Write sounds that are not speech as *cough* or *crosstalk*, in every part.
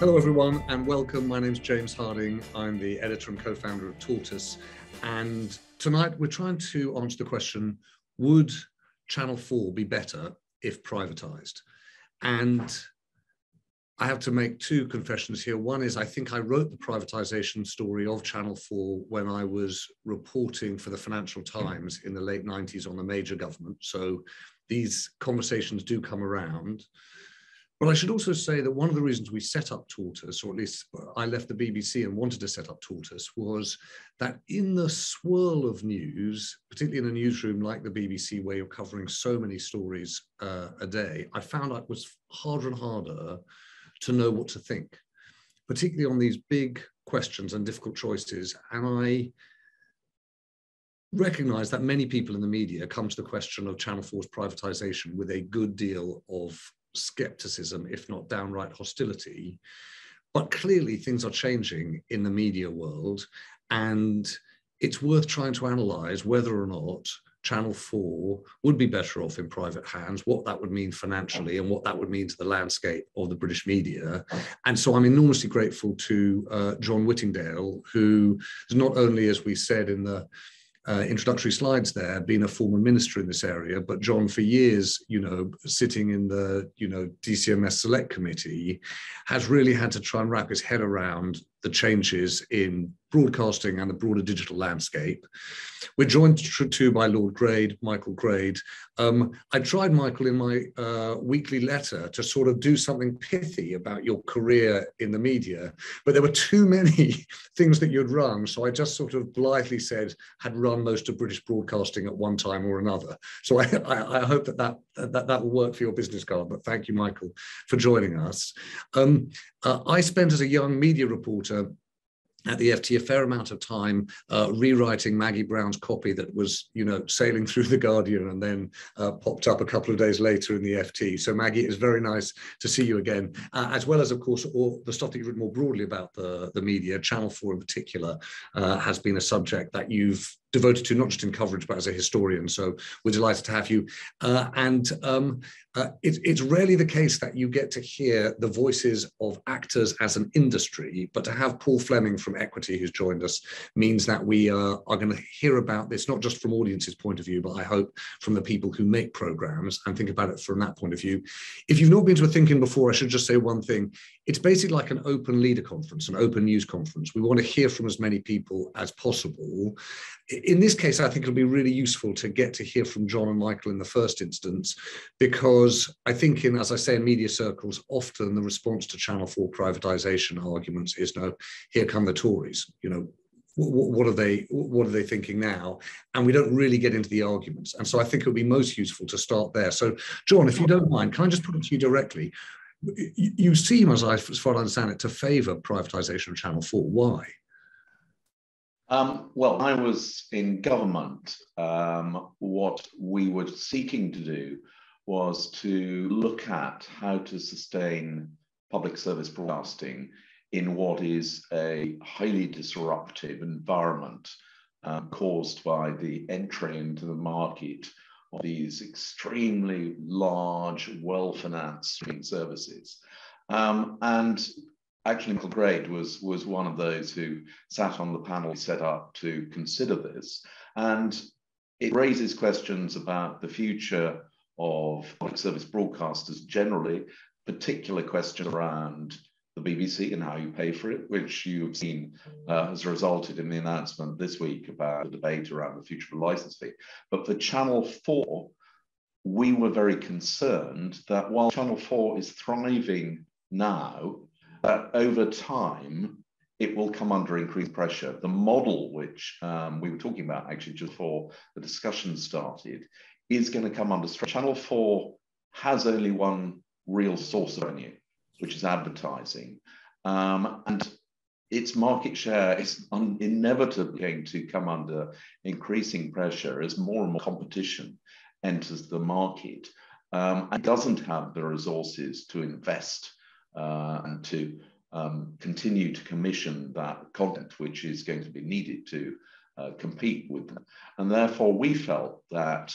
Hello, everyone, and welcome. My name is James Harding. I'm the editor and co founder of Tortoise. And tonight we're trying to answer the question Would Channel 4 be better if privatized? And I have to make two confessions here. One is I think I wrote the privatization story of Channel 4 when I was reporting for the Financial Times in the late 90s on the major government. So these conversations do come around. But I should also say that one of the reasons we set up Tortoise, or at least I left the BBC and wanted to set up Tortoise, was that in the swirl of news, particularly in a newsroom like the BBC, where you're covering so many stories uh, a day, I found it was harder and harder to know what to think, particularly on these big questions and difficult choices. And I recognize that many people in the media come to the question of Channel 4's privatization with a good deal of skepticism, if not downright hostility. But clearly, things are changing in the media world, and it's worth trying to analyze whether or not Channel 4 would be better off in private hands, what that would mean financially, and what that would mean to the landscape of the British media. And so I'm enormously grateful to uh, John Whittingdale, who is not only, as we said in the uh, introductory slides there, being a former minister in this area, but John, for years, you know, sitting in the, you know, DCMS Select Committee, has really had to try and wrap his head around the changes in broadcasting and the broader digital landscape. We're joined too by Lord Grade, Michael Grade. Um, I tried, Michael, in my uh, weekly letter to sort of do something pithy about your career in the media, but there were too many *laughs* things that you'd run. So I just sort of blithely said, had run most of British broadcasting at one time or another. So I, I, I hope that that, that that will work for your business card. But thank you, Michael, for joining us. Um, uh, I spent as a young media reporter at the FT a fair amount of time uh, rewriting Maggie Brown's copy that was, you know, sailing through the Guardian and then uh, popped up a couple of days later in the FT. So Maggie, it's very nice to see you again, uh, as well as, of course, all the stuff that you've written more broadly about the, the media. Channel 4 in particular uh, has been a subject that you've devoted to not just in coverage but as a historian. So we're delighted to have you. Uh, and um, uh, it, it's rarely the case that you get to hear the voices of actors as an industry, but to have Paul Fleming from Equity, who's joined us, means that we uh, are going to hear about this not just from audiences' point of view, but I hope from the people who make programs and think about it from that point of view. If you've not been to a Thinking before, I should just say one thing. It's basically like an open leader conference, an open news conference. We want to hear from as many people as possible in this case, I think it'll be really useful to get to hear from John and Michael in the first instance, because I think, in as I say, in media circles, often the response to Channel 4 privatization arguments is no, here come the Tories. You know, what, what are they what are they thinking now? And we don't really get into the arguments. And so I think it would be most useful to start there. So, John, if you don't mind, can I just put it to you directly? You seem, as, I, as far as I understand it, to favour privatisation of Channel 4. Why? Um, well, I was in government. Um, what we were seeking to do was to look at how to sustain public service broadcasting in what is a highly disruptive environment um, caused by the entry into the market of these extremely large, well financed streaming services. Um, and actually Michael Grade was was one of those who sat on the panel set up to consider this, and it raises questions about the future of public service broadcasters generally, particular questions around the BBC and how you pay for it, which you've seen uh, has resulted in the announcement this week about the debate around the future of license fee. But for Channel 4, we were very concerned that while Channel 4 is thriving now, that over time, it will come under increased pressure. The model, which um, we were talking about actually just before the discussion started, is going to come under stress. Channel 4 has only one real source of revenue, which is advertising. Um, and its market share is inevitably going to come under increasing pressure as more and more competition enters the market um, and doesn't have the resources to invest uh, and to um, continue to commission that content which is going to be needed to uh, compete with them. And therefore, we felt that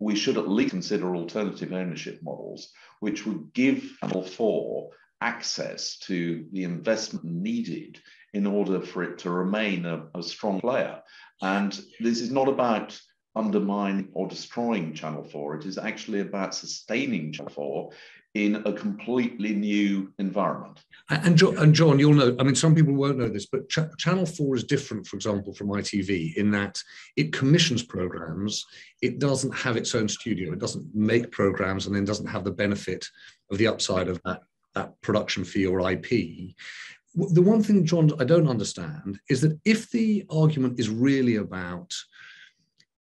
we should at least consider alternative ownership models, which would give Channel 4 access to the investment needed in order for it to remain a, a strong player. And this is not about undermining or destroying Channel 4. It is actually about sustaining Channel 4 in a completely new environment. And, John, and John, you'll know, I mean, some people won't know this, but Ch- Channel 4 is different, for example, from ITV in that it commissions programs. It doesn't have its own studio. It doesn't make programs and then doesn't have the benefit of the upside of that, that production fee or IP. The one thing, John, I don't understand is that if the argument is really about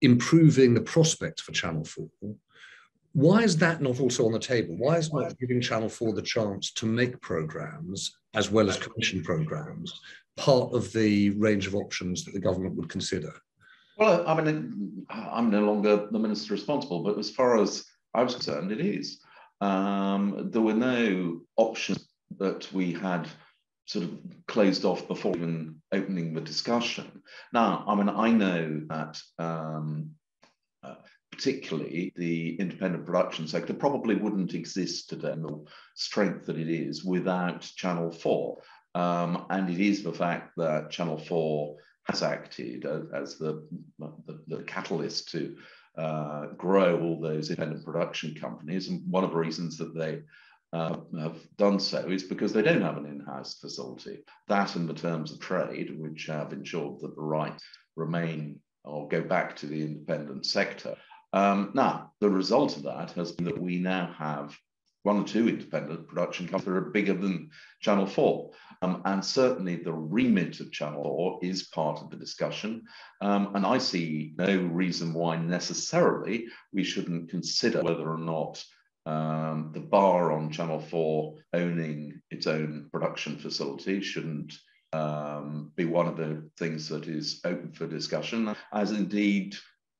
improving the prospects for Channel 4, why is that not also on the table? Why is not giving Channel 4 the chance to make programs as well as commission programs part of the range of options that the government would consider? Well, I mean, I'm no longer the minister responsible, but as far as I was concerned, it is. Um, there were no options that we had sort of closed off before even opening the discussion. Now, I mean, I know that um, uh, particularly the independent production sector, probably wouldn't exist today in the strength that it is without Channel 4. Um, and it is the fact that Channel 4 has acted as, the, the, the, catalyst to uh, grow all those independent production companies. And one of the reasons that they uh, have done so is because they don't have an in-house facility. That and the terms of trade, which have ensured that the rights remain or go back to the independent sector, um, now, the result of that has been that we now have one or two independent production companies that are bigger than Channel 4. Um, and certainly the remit of Channel 4 is part of the discussion. Um, and I see no reason why necessarily we shouldn't consider whether or not um, the bar on Channel 4 owning its own production facility shouldn't um, be one of the things that is open for discussion, as indeed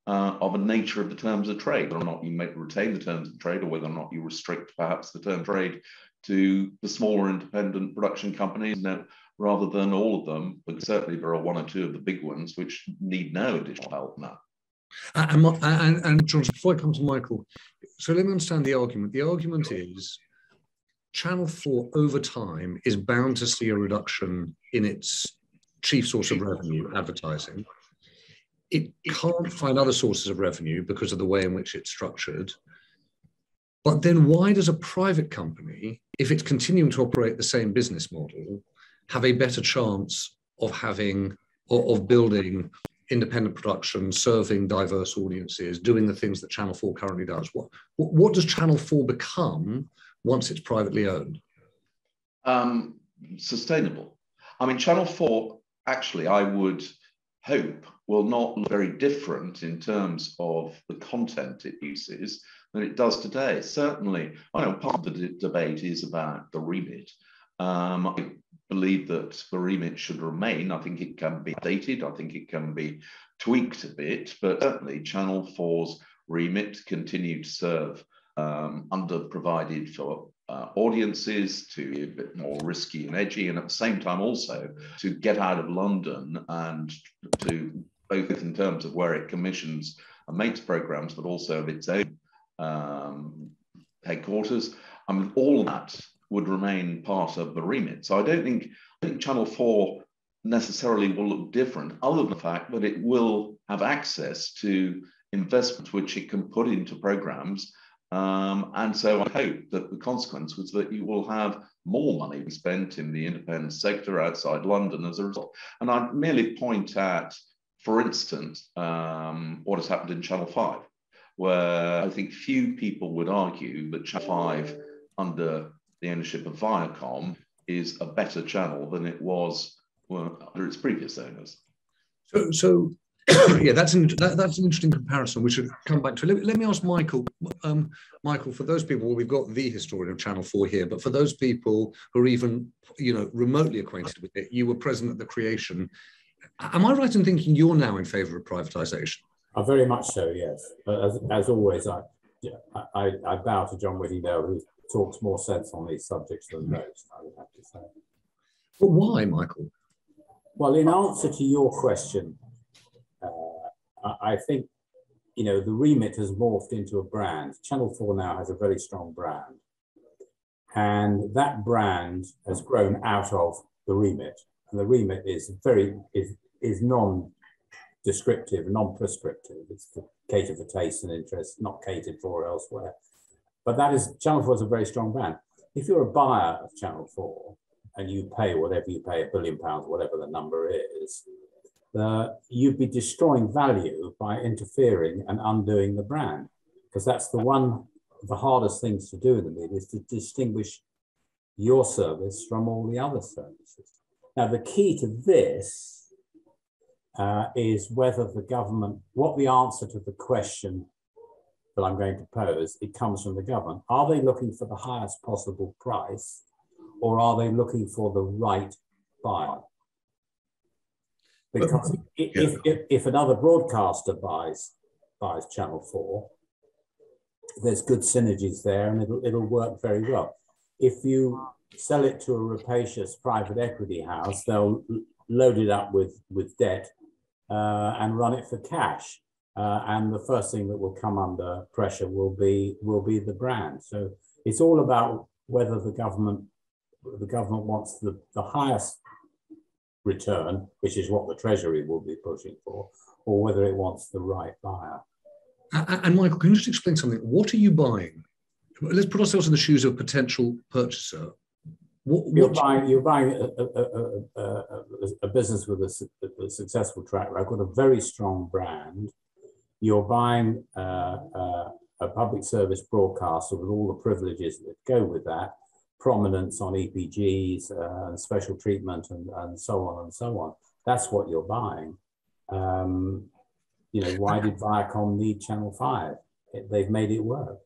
uh, of a nature of the terms of trade, whether or not you may retain the terms of trade or whether or not you restrict perhaps the term trade to the smaller independent production companies know, rather than all of them, but certainly there are one or two of the big ones which need no additional help now. And, and, and George, before I come to Michael, so let me understand the argument. The argument is Channel 4 over time is bound to see a reduction in its chief source of revenue, advertising it can't find other sources of revenue because of the way in which it's structured. But then why does a private company, if it's continuing to operate the same business model, have a better chance of having or of building independent production, serving diverse audiences, doing the things that Channel 4 currently does? What, what does Channel 4 become once it's privately owned? Um, sustainable. I mean, Channel 4, actually, I would hope will not look very different in terms of the content it uses than it does today. Certainly, I know part of the debate is about the remit. Um, I believe that the remit should remain. I think it can be updated. I think it can be tweaked a bit, but certainly Channel 4's remit continue to serve um, under provided for uh, audiences to be a bit more risky and edgy, and at the same time also to get out of London and to both in terms of where it commissions and makes programs, but also of its own um, headquarters. I mean, all that would remain part of the remit. So I don't think, I think Channel 4 necessarily will look different, other than the fact that it will have access to investment which it can put into programs um, and so I hope that the consequence was that you will have more money spent in the independent sector outside London as a result. And I'd merely point out, for instance, um, what has happened in Channel 5, where I think few people would argue that Channel 5, under the ownership of Viacom, is a better channel than it was well, under its previous owners. So, so *coughs* yeah, that's an that, that's an interesting comparison. We should come back to. Let, let me ask Michael. Um, Michael, for those people, well, we've got the historian of Channel Four here, but for those people who are even you know remotely acquainted with it, you were present at the creation. Am I right in thinking you're now in favour of privatisation? Uh, very much so, yes. As, as always, I, I, I bow to John Whittingdale, who talks more sense on these subjects than most. I would have to say. But why, Michael? Well, in answer to your question, I think, you know, the remit has morphed into a brand. Channel 4 now has a very strong brand. and that brand has grown out of the remit. And the remit is very is is non-descriptive, non-prescriptive. It's to cater for taste and interest, not catered for elsewhere. But that is Channel 4 is a very strong brand. If you're a buyer of Channel 4 and you pay whatever you pay, a billion pounds, whatever the number is, uh, you'd be destroying value by interfering and undoing the brand. Because that's the one of the hardest things to do in the media is to distinguish your service from all the other services. Now, the key to this uh, is whether the government, what the answer to the question that I'm going to pose, it comes from the government. Are they looking for the highest possible price or are they looking for the right buyer? Because if, if, if another broadcaster buys, buys Channel 4, there's good synergies there and it'll, it'll work very well. If you sell it to a rapacious private equity house, they'll load it up with, with debt uh, and run it for cash. Uh, and the first thing that will come under pressure will be will be the brand. So it's all about whether the government the government wants the, the highest return, which is what the Treasury will be pushing for, or whether it wants the right buyer. And Michael, can you just explain something? What are you buying? Let's put ourselves in the shoes of a potential purchaser. What, you're buying, you're buying a, a, a, a business with a, successful track record, a very strong brand. You're buying uh, uh, a public service broadcaster with all the privileges that go with that, prominence on EPGs uh, and special treatment and, and so on and so on. That's what you're buying. Um, you know, why did Viacom need Channel 5? It, they've made it work.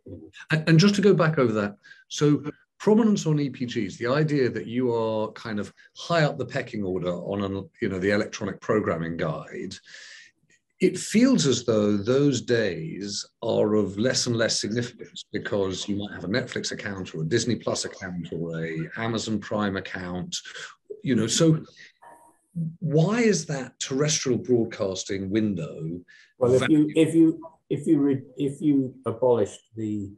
And, and just to go back over that, so prominence on EPGs, the idea that you are kind of high up the pecking order on an, you know, the electronic programming guide, it feels as though those days are of less and less significance because you might have a Netflix account or a Disney Plus account or a Amazon Prime account, you know. So why is that terrestrial broadcasting window? Well, if you if you if you re, if you abolished the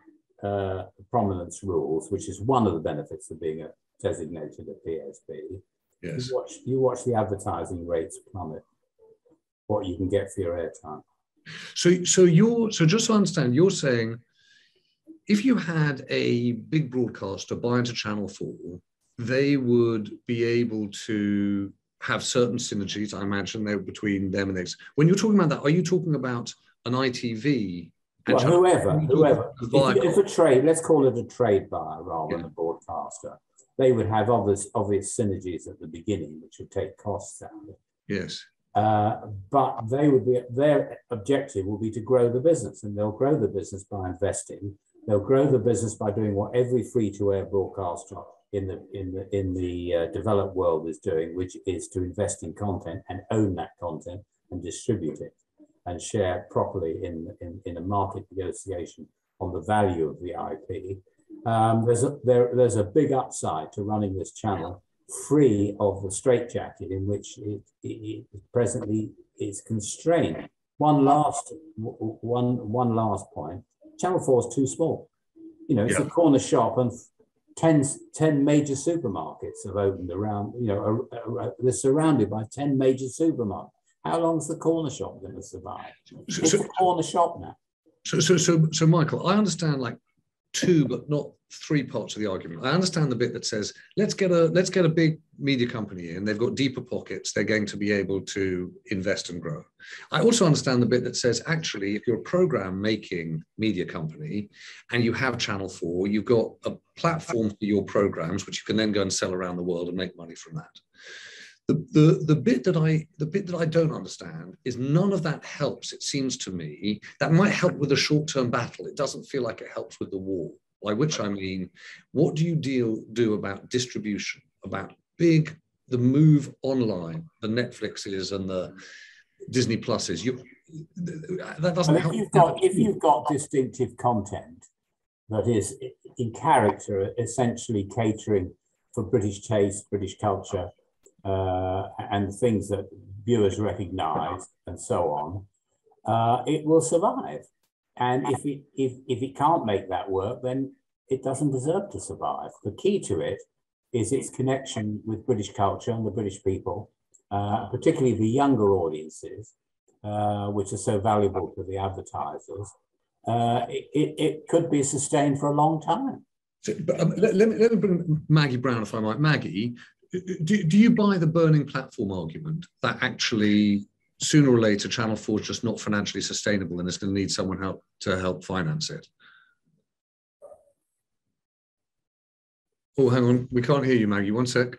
uh, prominence rules, which is one of the benefits of being a designated a PSB, yes. you watch you watch the advertising rates plummet what you can get for your airtime. So, so you're so just to understand, you're saying if you had a big broadcaster buy into Channel Four, they would be able to have certain synergies. I imagine they between them and this. When you're talking about that, are you talking about an ITV? Well, whoever, whoever. If, if, a trade, let's call it a trade buyer rather yeah. than a broadcaster, they would have obvious obvious synergies at the beginning, which would take costs out. Yes. Uh, but they would be their objective will be to grow the business, and they'll grow the business by investing. They'll grow the business by doing what every free-to-air broadcaster in the in the in the uh, developed world is doing, which is to invest in content and own that content and distribute it and share properly in in, in a market negotiation on the value of the IP. Um, there's a there, there's a big upside to running this channel free of the straitjacket in which it, it, it presently is constrained. One last, one, one last point. Channel 4 is too small. You know, it's yeah. a corner shop and 10, 10 major supermarkets have opened around, you know, they're surrounded by 10 major supermarkets. How long is the corner shop going to survive? It's so, a corner shop now. So, so, so, so, Michael, I understand like two, but not three parts of the argument. I understand the bit that says let's get a let's get a big media company in. They've got deeper pockets. They're going to be able to invest and grow. I also understand the bit that says actually, if you're a program making media company and you have Channel Four, you've got a platform for your programs which you can then go and sell around the world and make money from that. The, the, the bit that I the bit that I don't understand is none of that helps. It seems to me that might help with a short term battle. It doesn't feel like it helps with the war. By which I mean, what do you deal do about distribution, about big the move online, the Netflixes and the Disney Pluses? You that doesn't if. You've got, if you've got distinctive content that is in character, essentially catering for British taste, British culture, uh, and things that viewers recognize and so on, uh, it will survive. And if it, if, if it can't make that work, then it doesn't deserve to survive. The key to it is its connection with British culture and the British people, uh, particularly the younger audiences, uh, which are so valuable to the advertisers. Uh, it, it could be sustained for a long time. So, but, um, let, let, me, let me bring Maggie Brown, if I might. Maggie, do, do you buy the burning platform argument that actually sooner or later Channel 4 is just not financially sustainable and it's going to need someone help to help finance it? Oh, hang on. We can't hear you, Maggie. One sec.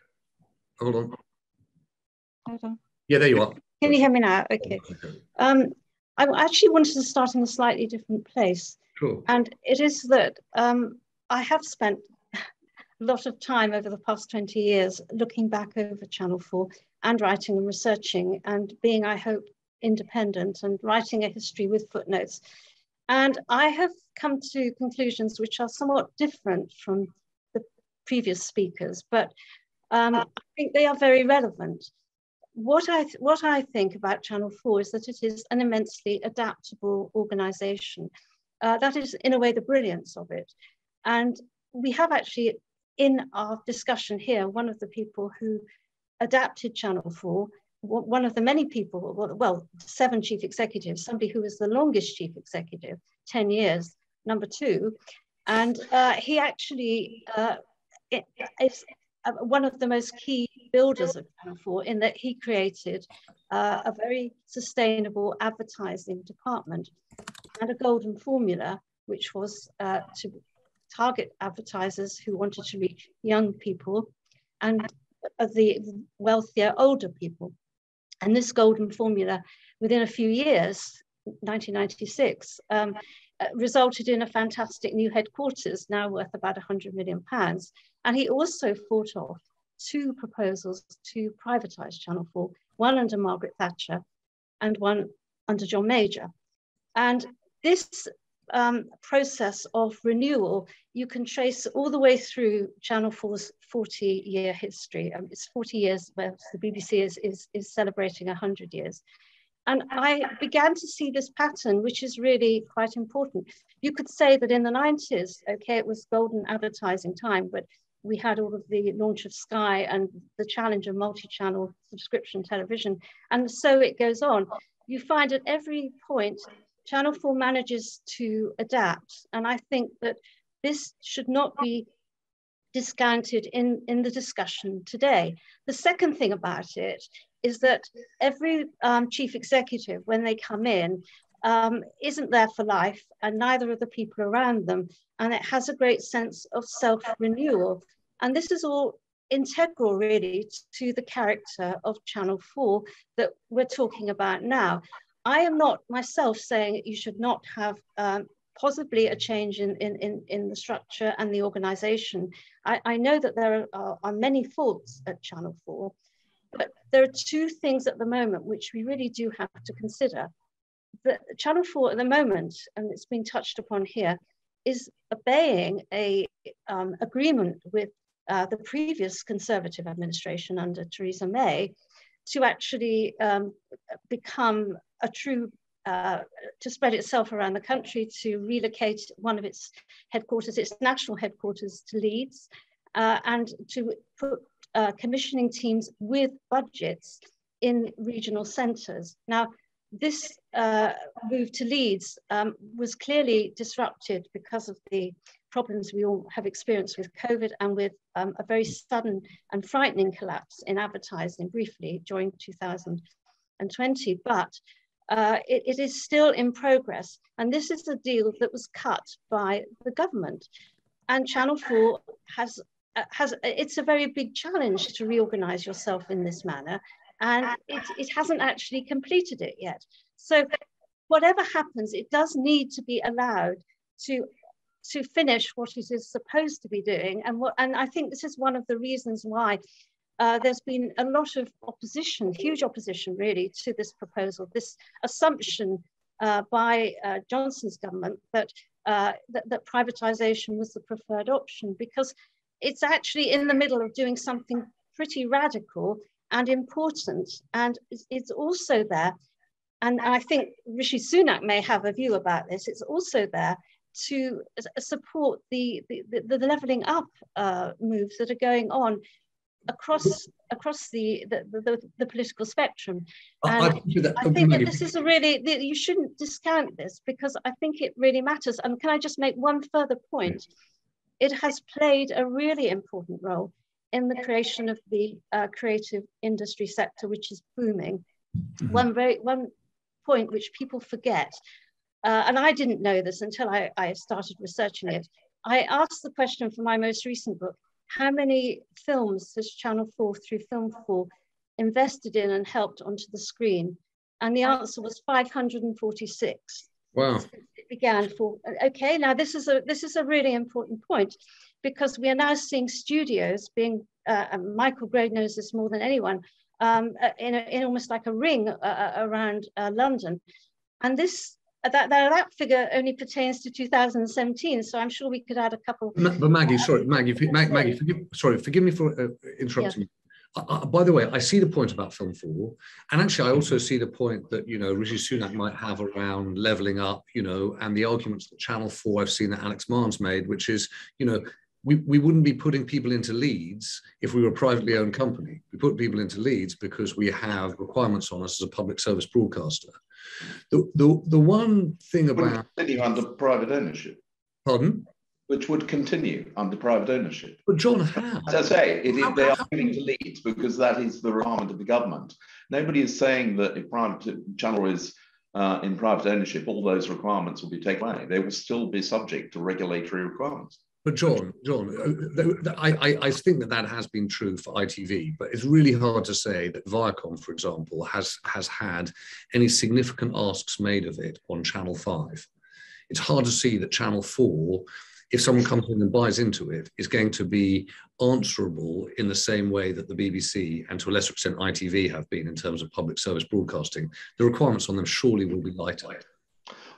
Hold on. Hold on. Yeah, there you are. Can you hear me now? Okay. Um, I actually wanted to start in a slightly different place. Sure. And it is that um, I have spent a lot of time over the past 20 years looking back over Channel 4 and writing and researching and being, I hope, independent and writing a history with footnotes. And I have come to conclusions which are somewhat different from the previous speakers, but um, I think they are very relevant. What I, what I think about Channel 4 is that it is an immensely adaptable organization. Uh, that is, in a way, the brilliance of it. And we have actually, in our discussion here, one of the people who adapted Channel 4, one of the many people, well, seven chief executives, somebody who was the longest chief executive, 10 years, number two. And uh, he actually uh, is uh, one of the most key builders of Channel 4 in that he created uh, a very sustainable advertising department and a golden formula, which was uh, to target advertisers who wanted to reach young people and the wealthier older people. And this golden formula, within a few years, 1996, um, uh, resulted in a fantastic new headquarters, now worth about 100 million pounds. And he also fought off two proposals to privatise Channel 4, one under Margaret Thatcher and one under John Major. And this um, process of renewal, you can trace all the way through Channel 4's 40 year history. Um, it's 40 years, where the BBC is, is, is celebrating 100 years. And I began to see this pattern, which is really quite important. You could say that in the 90s, okay, it was golden advertising time, but we had all of the launch of Sky and the challenge of multi-channel subscription television. And so it goes on. You find at every point, Channel 4 manages to adapt. And I think that this should not be discounted in, in the discussion today. The second thing about it is that every um, chief executive, when they come in, um, isn't there for life, and neither are the people around them. And it has a great sense of self renewal. And this is all integral, really, to the character of Channel 4 that we're talking about now. I am not myself saying you should not have um, possibly a change in, in, in, in, the structure and the organization. I, I know that there are, are many faults at Channel 4, but there are two things at the moment which we really do have to consider. The Channel 4 at the moment, and it's been touched upon here, is obeying a um, agreement with uh, the previous Conservative administration under Theresa May to actually um, become a true, uh, to spread itself around the country, to relocate one of its headquarters, its national headquarters to Leeds, uh, and to put uh, commissioning teams with budgets in regional centres. Now, this uh, move to Leeds um, was clearly disrupted because of the problems we all have experienced with COVID and with um, a very sudden and frightening collapse in advertising briefly during 2020. But uh, it, it is still in progress. And this is a deal that was cut by the government. And Channel 4 has uh, has it's a very big challenge to reorganize yourself in this manner and it, it hasn't actually completed it yet so whatever happens it does need to be allowed to to finish what it is supposed to be doing and what and i think this is one of the reasons why uh, there's been a lot of opposition huge opposition really to this proposal this assumption uh, by uh, johnson's government that, uh, that that privatization was the preferred option because it's actually in the middle of doing something pretty radical and important. And it's also there, and I think Rishi Sunak may have a view about this, it's also there to support the, the, the, the levelling up uh, moves that are going on across across the the, the, the political spectrum. And I, I think that this is a really you shouldn't discount this because I think it really matters. And can I just make one further point? It has played a really important role in the creation of the uh, creative industry sector, which is booming. Mm-hmm. One very one point which people forget, uh, and I didn't know this until I, I started researching it. I asked the question for my most recent book: How many films has Channel Four through Film Four invested in and helped onto the screen? And the answer was 546. Wow. It began for okay. Now this is a this is a really important point because we are now seeing studios being, uh, Michael Grade knows this more than anyone, um, uh, in, a, in, almost like a ring uh, uh around uh, London. And this that, that, that figure only pertains to 2017, so I'm sure we could add a couple. But Maggie, sorry, Maggie, Maggie, forgive, sorry, forgive me for uh, interrupting yeah. Uh, by the way, I see the point about Film 4, and actually, I also see the point that you know Rishi Sunak might have around leveling up, you know, and the arguments that Channel 4 I've seen that Alex Mahon's made, which is, you know, we, we wouldn't be putting people into Leeds if we were a privately owned company. We put people into Leeds because we have requirements on us as a public service broadcaster. The, the, the one thing about... Continue under private ownership. Pardon? Which would continue under private ownership. But John, how? As I say, it, it, they are giving to Leeds because that is the requirement of the government. Nobody is saying that if private channel is uh, in private ownership, all those requirements will be taken away. They will still be subject to regulatory requirements. But John, John, uh, I, I think that that has been true for ITV, but it's really hard to say that Viacom, for example, has has had any significant asks made of it on Channel Five. It's hard to see that Channel Four, if someone comes in and buys into it, is going to be answerable in the same way that the BBC and to a lesser extent ITV have been in terms of public service broadcasting. The requirements on them surely will be lighter.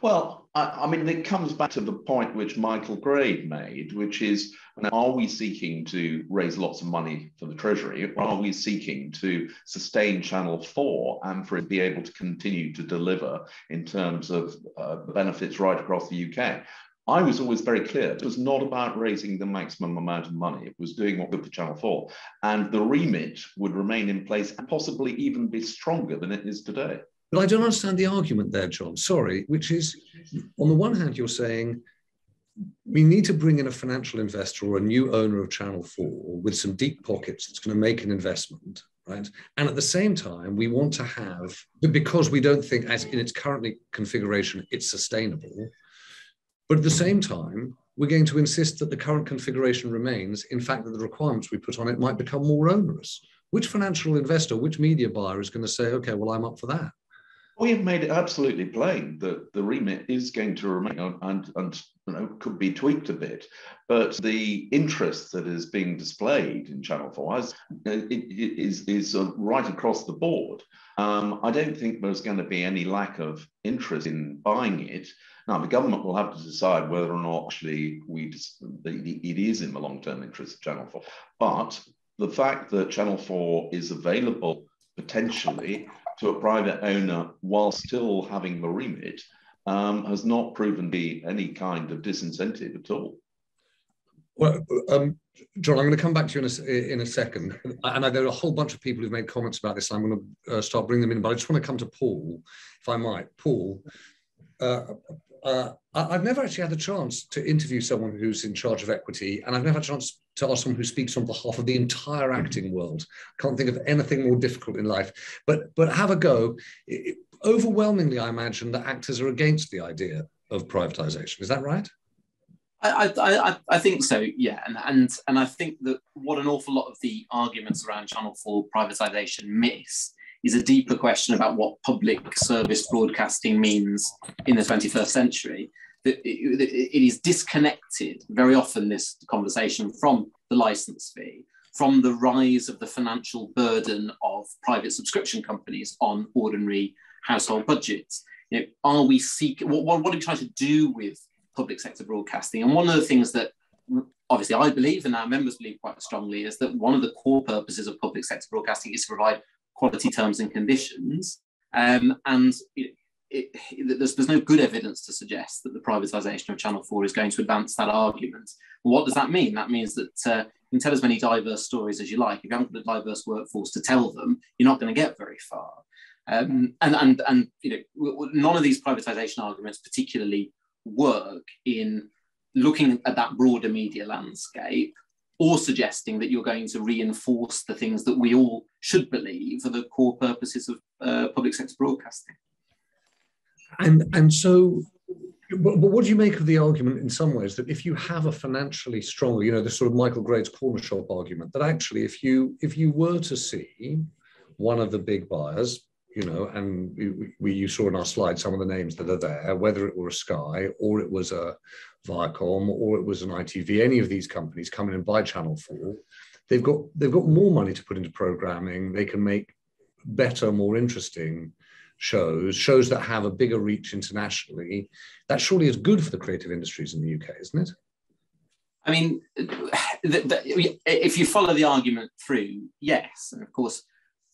Well, I, I, mean, it comes back to the point which Michael Grade made, which is are we seeking to raise lots of money for the Treasury, or are we seeking to sustain Channel 4 and for it to be able to continue to deliver in terms of uh, benefits right across the UK? I was always very clear. It was not about raising the maximum amount of money. It was doing what good for Channel 4. And the remit would remain in place and possibly even be stronger than it is today. But I don't understand the argument there, John. Sorry, which is on the one hand, you're saying we need to bring in a financial investor or a new owner of Channel 4 with some deep pockets that's going to make an investment, right? And at the same time, we want to have, because we don't think as in its currently configuration, it's sustainable. But at the same time, we're going to insist that the current configuration remains. In fact, that the requirements we put on it might become more onerous. Which financial investor, which media buyer is going to say, okay, well, I'm up for that? We have made it absolutely plain that the remit is going to remain and, and you know, could be tweaked a bit. But the interest that is being displayed in Channel 4 is, is, is right across the board. Um, I don't think there's going to be any lack of interest in buying it. Now, the government will have to decide whether or not actually we it is in the long-term interest of Channel 4. But the fact that Channel 4 is available potentially to a private owner while still having the remit um, has not proven to be any kind of disincentive at all. Well, um, John, I'm going to come back to you in a, in a second. And I, there are a whole bunch of people who've made comments about this. I'm going to uh, start bringing them in, but I just want to come to Paul, if I might. Paul, uh, uh, I've never actually had the chance to interview someone who's in charge of equity, and I've never had a chance to ask someone who speaks on behalf of the entire acting world. Can't think of anything more difficult in life. But but have a go. It, overwhelmingly, I imagine that actors are against the idea of privatization. Is that right? I, I, I think so, yeah, and, and and I think that what an awful lot of the arguments around Channel 4 privatization miss is a deeper question about what public service broadcasting means in the 21st century. It, is disconnected very often, this conversation, from the license fee, from the rise of the financial burden of private subscription companies on ordinary household budgets. You know, are we seeking, what, what are we trying to do with public sector broadcasting? And one of the things that obviously I believe and our members believe quite strongly is that one of the core purposes of public sector broadcasting is to provide quality terms and conditions. Um, and it, it, there's, there's no good evidence to suggest that the privatisation of Channel 4 is going to advance that argument. What does that mean? That means that uh, you can tell as many diverse stories as you like. If you haven't got a diverse workforce to tell them, you're not going to get very far. Um, and, and, and you know, none of these privatisation arguments particularly work in looking at that broader media landscape or suggesting that you're going to reinforce the things that we all should believe are the core purposes of uh, public sector broadcasting. And and so, but, what do you make of the argument in some ways that if you have a financially stronger, you know, the sort of Michael Grade's corner shop argument, that actually if you if you were to see one of the big buyers, you know, and we, we you saw in our slide some of the names that are there, whether it were a Sky or it was a Viacom or it was an ITV, any of these companies come in and buy Channel 4, they've got they've got more money to put into programming. They can make better, more interesting shows, shows that have a bigger reach internationally, that surely is good for the creative industries in the UK, isn't it? I mean, the, the, if you follow the argument through, yes, and of course,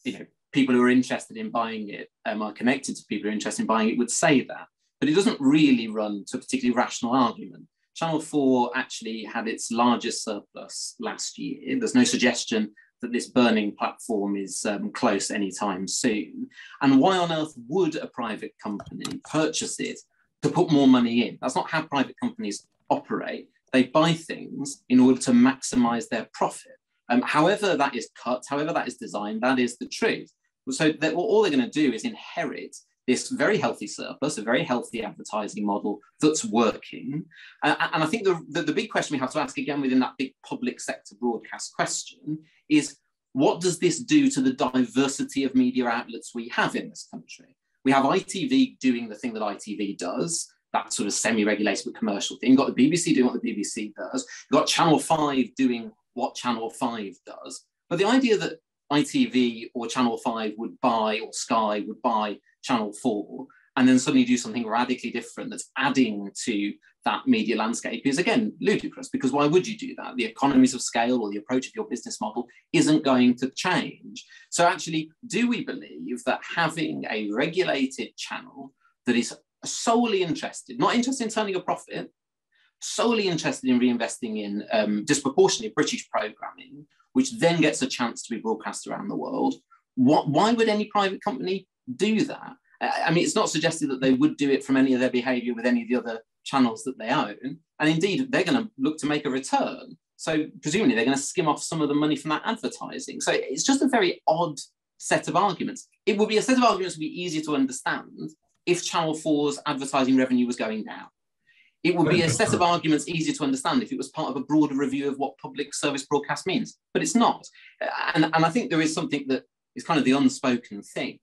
you know, people who are interested in buying it um, are connected to people who are interested in buying it would say that, but it doesn't really run to a particularly rational argument. Channel 4 actually had its largest surplus last year. There's no suggestion that this burning platform is um, close anytime soon. And why on earth would a private company purchase it to put more money in? That's not how private companies operate. They buy things in order to maximize their profit. Um, however, that is cut, however, that is designed, that is the truth. So, that, all they're going to do is inherit this very healthy surplus, a very healthy advertising model that's working. Uh, and I think the, the, the, big question we have to ask again within that big public sector broadcast question is what does this do to the diversity of media outlets we have in this country? We have ITV doing the thing that ITV does, that sort of semi-regulated but commercial thing. You've got the BBC doing what the BBC does. You've got Channel 5 doing what Channel 5 does. But the idea that ITV or Channel 5 would buy, or Sky would buy Channel 4, and then suddenly do something radically different that's adding to that media landscape is again ludicrous because why would you do that? The economies of scale or the approach of your business model isn't going to change. So, actually, do we believe that having a regulated channel that is solely interested, not interested in turning a profit, solely interested in reinvesting in um, disproportionately British programming, which then gets a chance to be broadcast around the world. What, why would any private company do that? I mean, it's not suggested that they would do it from any of their behavior with any of the other channels that they own. And indeed, they're going to look to make a return. So presumably they're going to skim off some of the money from that advertising. So it's just a very odd set of arguments. It would be a set of arguments would be easier to understand if Channel 4's advertising revenue was going down. It would be a set of arguments easier to understand if it was part of a broader review of what public service broadcast means, but it's not. Uh, and, and I think there is something that is kind of the unspoken thing.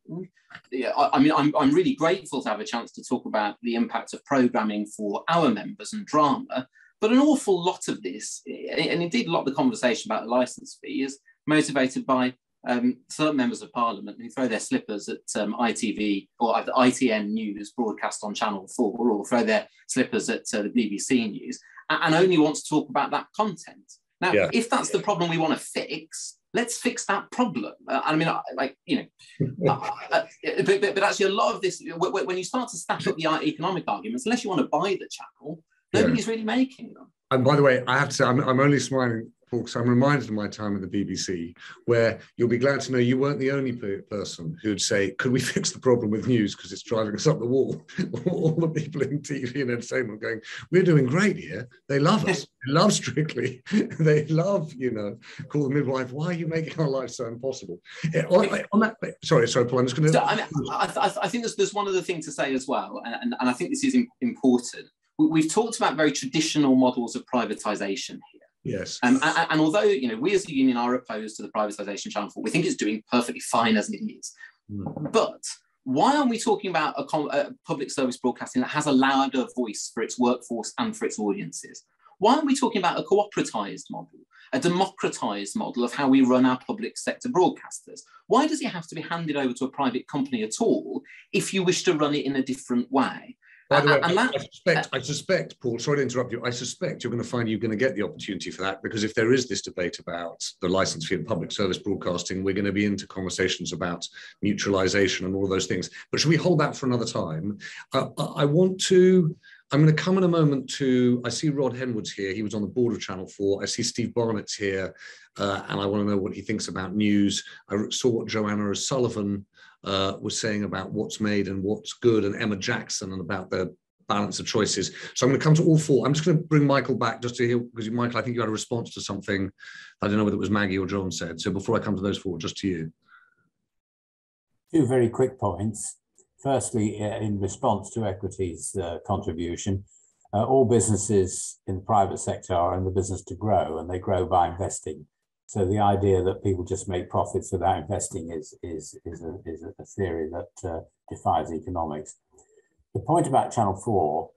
I, I mean, I'm, I'm really grateful to have a chance to talk about the impact of programming for our members and drama, but an awful lot of this, and indeed a lot of the conversation about the license fee, is motivated by um, certain members of parliament who throw their slippers at um, ITV or either ITN News broadcast on Channel 4 or throw their slippers at uh, the BBC News and, only want to talk about that content. Now, yeah. if that's the problem we want to fix, let's fix that problem. Uh, I mean, like, you know, *laughs* uh, uh, but, but, actually a lot of this, when you start to stack up the economic arguments, unless you want to buy the channel, nobody's yeah. really making them. And by the way, I have to say, I'm, I'm only smiling because I'm reminded of my time at the BBC, where you'll be glad to know you weren't the only person who'd say, "Could we *laughs* fix the problem with news because it's driving us up the wall?" *laughs* All the people in TV and entertainment going, "We're doing great here. They love us. *laughs* they love Strictly. they love, you know, call the midwife. Why are you making our life so impossible?" Eh, on, on that, sorry, sorry, Paul. I'm just going to. I, mean, I, I, think there's, there's one other thing to say as well, and, and I think this is important. We've talked about very traditional models of privatization here Yes. Um, and, and, although you know we as a union are opposed to the privatisation channel, we think it's doing perfectly fine as it is. Mm. But why aren't we talking about a, a, public service broadcasting that has a louder voice for its workforce and for its audiences? Why aren't we talking about a cooperatised model, a democratised model of how we run our public sector broadcasters? Why does it have to be handed over to a private company at all if you wish to run it in a different way? By the way, I, I, suspect, I suspect, Paul, sorry to interrupt you. I suspect you're going to find you're going to get the opportunity for that because if there is this debate about the license fee in public service broadcasting, we're going to be into conversations about mutualisation and all of those things. But should we hold that for another time? Uh, I want to. I'm going to come in a moment to. I see Rod Henwood's here. He was on the board of Channel 4. I see Steve Barnett's here, uh, and I want to know what he thinks about news. I saw what Joanna O'Sullivan uh, was saying about what's made and what's good, and Emma Jackson and about the balance of choices. So I'm going to come to all four. I'm just going to bring Michael back just to hear, because Michael, I think you had a response to something. I don't know whether it was Maggie or John said. So before I come to those four, just to you. Two very quick points. Firstly, uh, in response to Equity's uh, contribution, uh, all businesses in the private sector are in the business to grow, and they grow by investing. So the idea that people just make profits without investing is is is a, is a theory that uh, defies economics. The point about Channel Four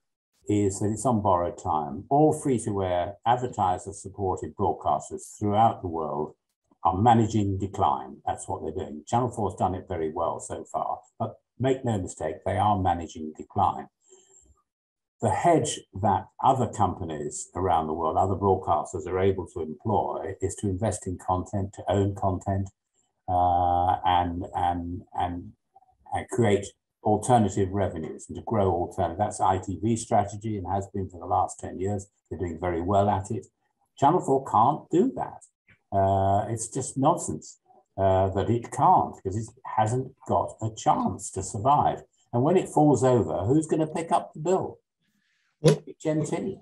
is that it's on borrowed time. All free-to-air advertiser-supported broadcasters throughout the world are managing decline. That's what they're doing. Channel 4's done it very well so far, but make no mistake, they are managing decline the hedge that other companies around the world, other broadcasters are able to employ is to invest in content, to own content, uh, and, and, and, and create alternative revenues and to grow alternative. That's ITV strategy and has been for the last 10 years. They're doing very well at it. Channel 4 can't do that. Uh, it's just nonsense uh, that it can't because it hasn't got a chance to survive. And when it falls over, who's going to pick up the bill? Well, Gentili.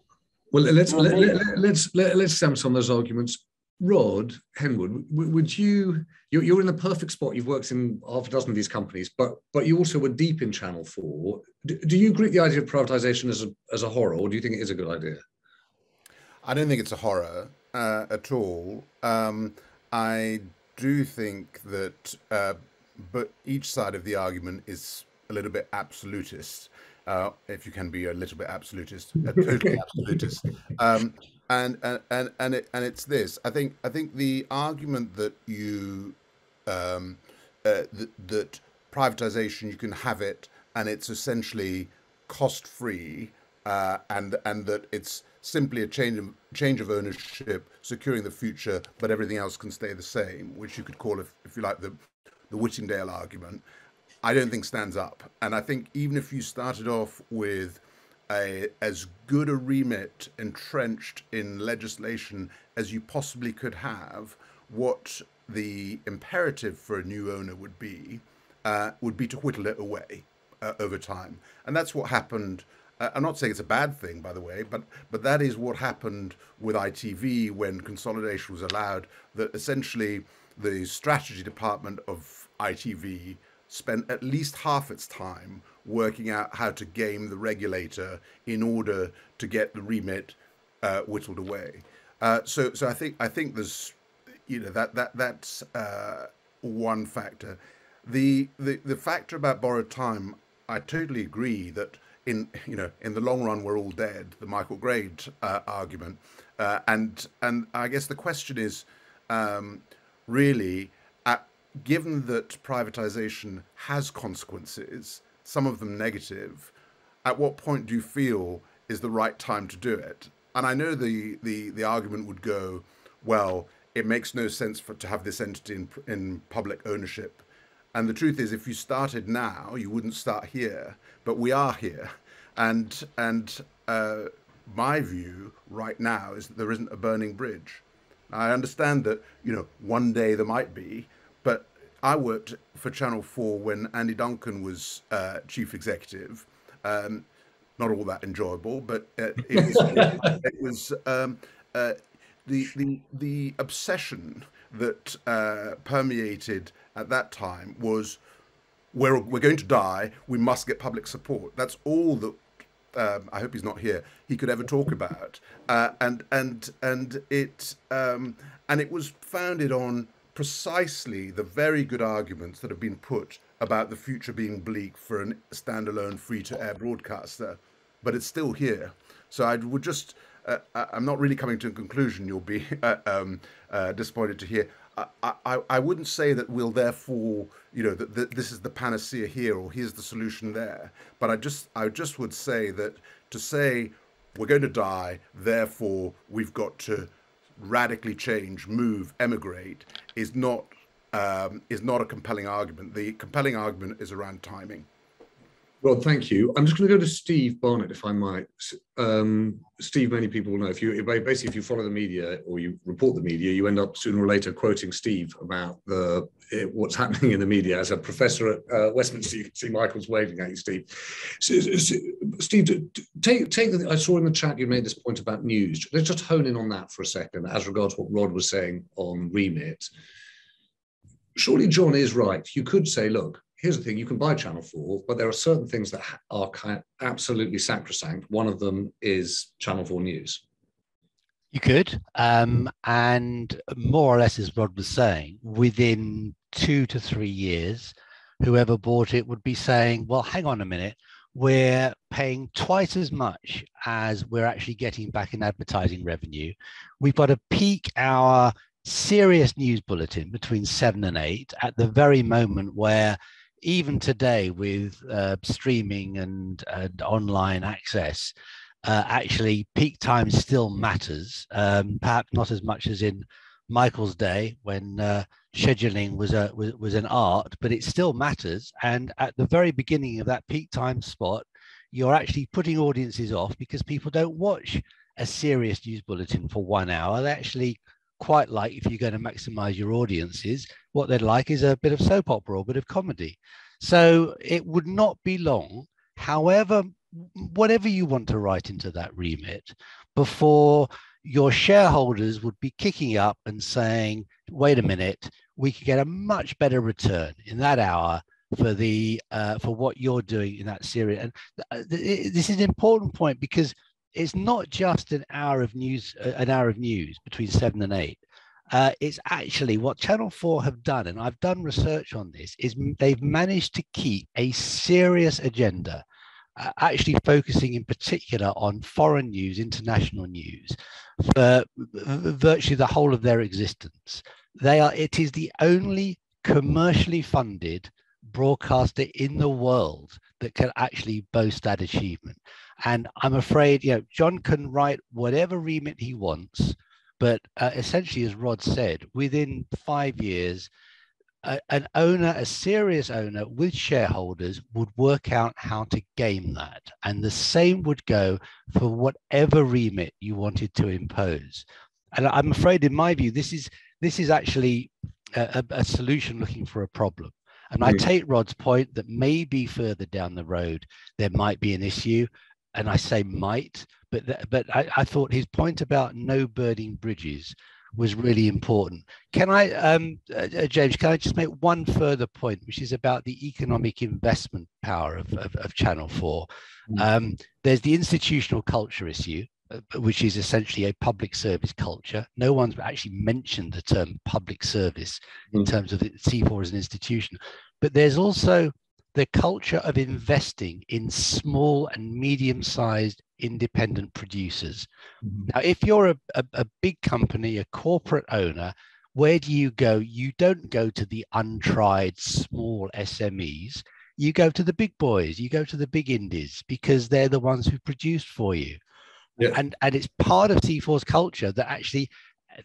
Well, let's let, let, let's let, let's stem some of those arguments. Rod Henwood, would you? You're, you're in the perfect spot. You've worked in half a dozen of these companies, but but you also were deep in Channel Four. Do, do you agree the idea of privatization as a as a horror, or do you think it is a good idea? I don't think it's a horror uh, at all. Um, I do think that, uh, but each side of the argument is a little bit absolutist uh, if you can be a little bit absolutist, a *laughs* totally absolutist. Um, and and and it, and it's this. I think I think the argument that you um, uh, that, that privatization you can have it and it's essentially cost free uh, and and that it's simply a change of change of ownership, securing the future, but everything else can stay the same, which you could call, if, if you like, the the Whittingdale argument. I don't think stands up. And I think even if you started off with a, as good a remit entrenched in legislation as you possibly could have, what the imperative for a new owner would be uh, would be to whittle it away uh, over time. And that's what happened. Uh, I'm not saying it's a bad thing, by the way, but but that is what happened with ITV when consolidation was allowed. That essentially the strategy department of ITV spent at least half its time working out how to game the regulator in order to get the remit uh, whittled away. Uh, so, so I think I think there's, you know, that that that's uh, one factor. The, the the factor about borrowed time, I totally agree that in you know in the long run we're all dead. The Michael Grade uh, argument, uh, and and I guess the question is um, really given that privatization has consequences, some of them negative, at what point do you feel is the right time to do it? And I know the the the argument would go, well, it makes no sense for to have this entity in in public ownership. And the truth is, if you started now, you wouldn't start here. But we are here, and and uh, my view right now is that there isn't a burning bridge. I understand that you know one day there might be, but I worked for Channel 4 when Andy Duncan was uh, chief executive. Um, not all that enjoyable, but uh, it was, *laughs* it was um, uh, the, the, the obsession that uh, permeated at that time was we're, we're going to die, we must get public support. That's all that um, I hope he's not here. He could ever talk about, uh, and and and it um, and it was founded on precisely the very good arguments that have been put about the future being bleak for a standalone free-to-air broadcaster, but it's still here. So I would just, uh, I'm not really coming to a conclusion. You'll be *laughs* uh, um, uh, disappointed to hear. I, I, I wouldn't say that we'll therefore, you know, that, that this is the panacea here or here's the solution there. But I just, I just would say that to say we're going to die, therefore we've got to radically change, move, emigrate, is not um, is not a compelling argument. The compelling argument is around timing. Well, thank you. I'm just going to go to Steve Barnett, if I might. Um, Steve, many people know if you basically if you follow the media or you report the media, you end up sooner or later quoting Steve about the what's happening in the media. As a professor at uh, Westminster, you can see Michael's waving at you, Steve. So, so, Steve, take take. The, I saw in the chat you made this point about news. Let's just hone in on that for a second, as regards what Rod was saying on remit. Surely John is right. You could say, look, here's the thing you can buy channel 4 but there are certain things that are kind of absolutely sacrosanct. One of them is channel 4 news. You could um, and more or less as rod was saying within two to three years whoever bought it would be saying well hang on a minute we're paying twice as much as we're actually getting back in advertising revenue. We've got to peak our serious news bulletin between seven and eight at the very moment where even today with uh, streaming and, and, online access, uh, actually peak time still matters. Um, perhaps not as much as in Michael's day when uh, scheduling was a was, was an art, but it still matters. And at the very beginning of that peak time spot, you're actually putting audiences off because people don't watch a serious news bulletin for one hour. They actually quite like if you're going to maximize your audiences what they'd like is a bit of soap opera or a bit of comedy. So it would not be long however whatever you want to write into that remit before your shareholders would be kicking up and saying wait a minute we could get a much better return in that hour for the uh, for what you're doing in that series. And uh, this is an important point because it's not just an hour of news, uh, an hour of news between seven and eight. Uh, it's actually what Channel 4 have done, and I've done research on this, is they've managed to keep a serious agenda, uh, actually focusing in particular on foreign news, international news, for virtually the whole of their existence. They are, it is the only commercially funded broadcaster in the world that can actually boast that achievement. And I'm afraid, you know, John can write whatever remit he wants, but uh, essentially, as Rod said, within five years, a, an owner, a serious owner with shareholders, would work out how to game that. And the same would go for whatever remit you wanted to impose. And I'm afraid, in my view, this is this is actually a, a solution looking for a problem. And I take Rod's point that maybe further down the road there might be an issue, and I say might, but th- but I, I, thought his point about no burning bridges was really important. Can I, um, uh, uh, James? Can I just make one further point, which is about the economic investment power of, of, of Channel Four? Mm. Um, there's the institutional culture issue, uh, which is essentially a public service culture. No one's actually mentioned the term public service in mm. terms of C4 as an institution, but there's also the culture of investing in small and medium sized independent producers. Mm-hmm. Now, if you're a, a, a, big company, a corporate owner, where do you go? You don't go to the untried small SMEs. You go to the big boys, you go to the big indies because they're the ones who produce for you. Yeah. And, and it's part of C4's culture that actually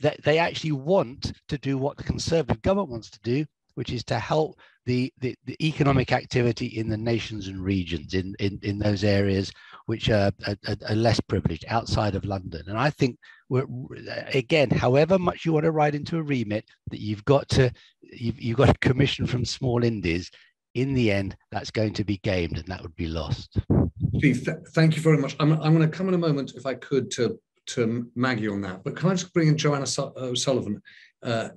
that they actually want to do what the conservative government wants to do, which is to help the, the, the economic activity in the nations and regions in, in, in those areas which are, are, are, less privileged outside of London. And I think again, however much you want to write into a remit, that you've got to you've, you've got a commission from small indies. In the end, that's going to be gamed, and that would be lost. Steve, th- thank you very much. I'm, I'm going to come in a moment, if I could, to to Maggie on that. But can I just bring in Joanna O'Sullivan? Uh,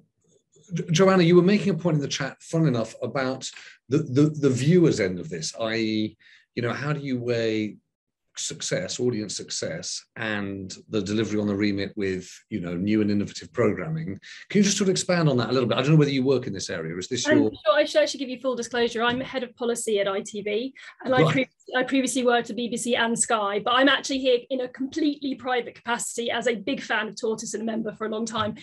Joanna, you were making a point in the chat, fun enough, about the, the, the viewer's end of this, i.e., you know, how do you weigh success, audience success, and the delivery on the remit with you know new and innovative programming. Can you just sort of expand on that a little bit? I don't know whether you work in this area. Is this your? Sure, I should actually give you full disclosure. I'm head of policy at ITV, and right. I, pre- I previously worked at BBC and Sky, but I'm actually here in a completely private capacity as a big fan of Tortoise and a member for a long time.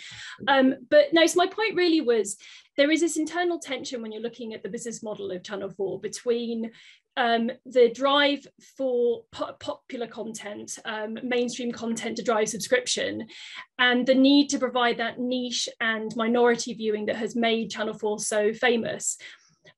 Um, but no, so my point really was there is this internal tension when you're looking at the business model of Channel 4 between um, the drive for po popular content, um, mainstream content to drive subscription, and the need to provide that niche and minority viewing that has made Channel 4 so famous.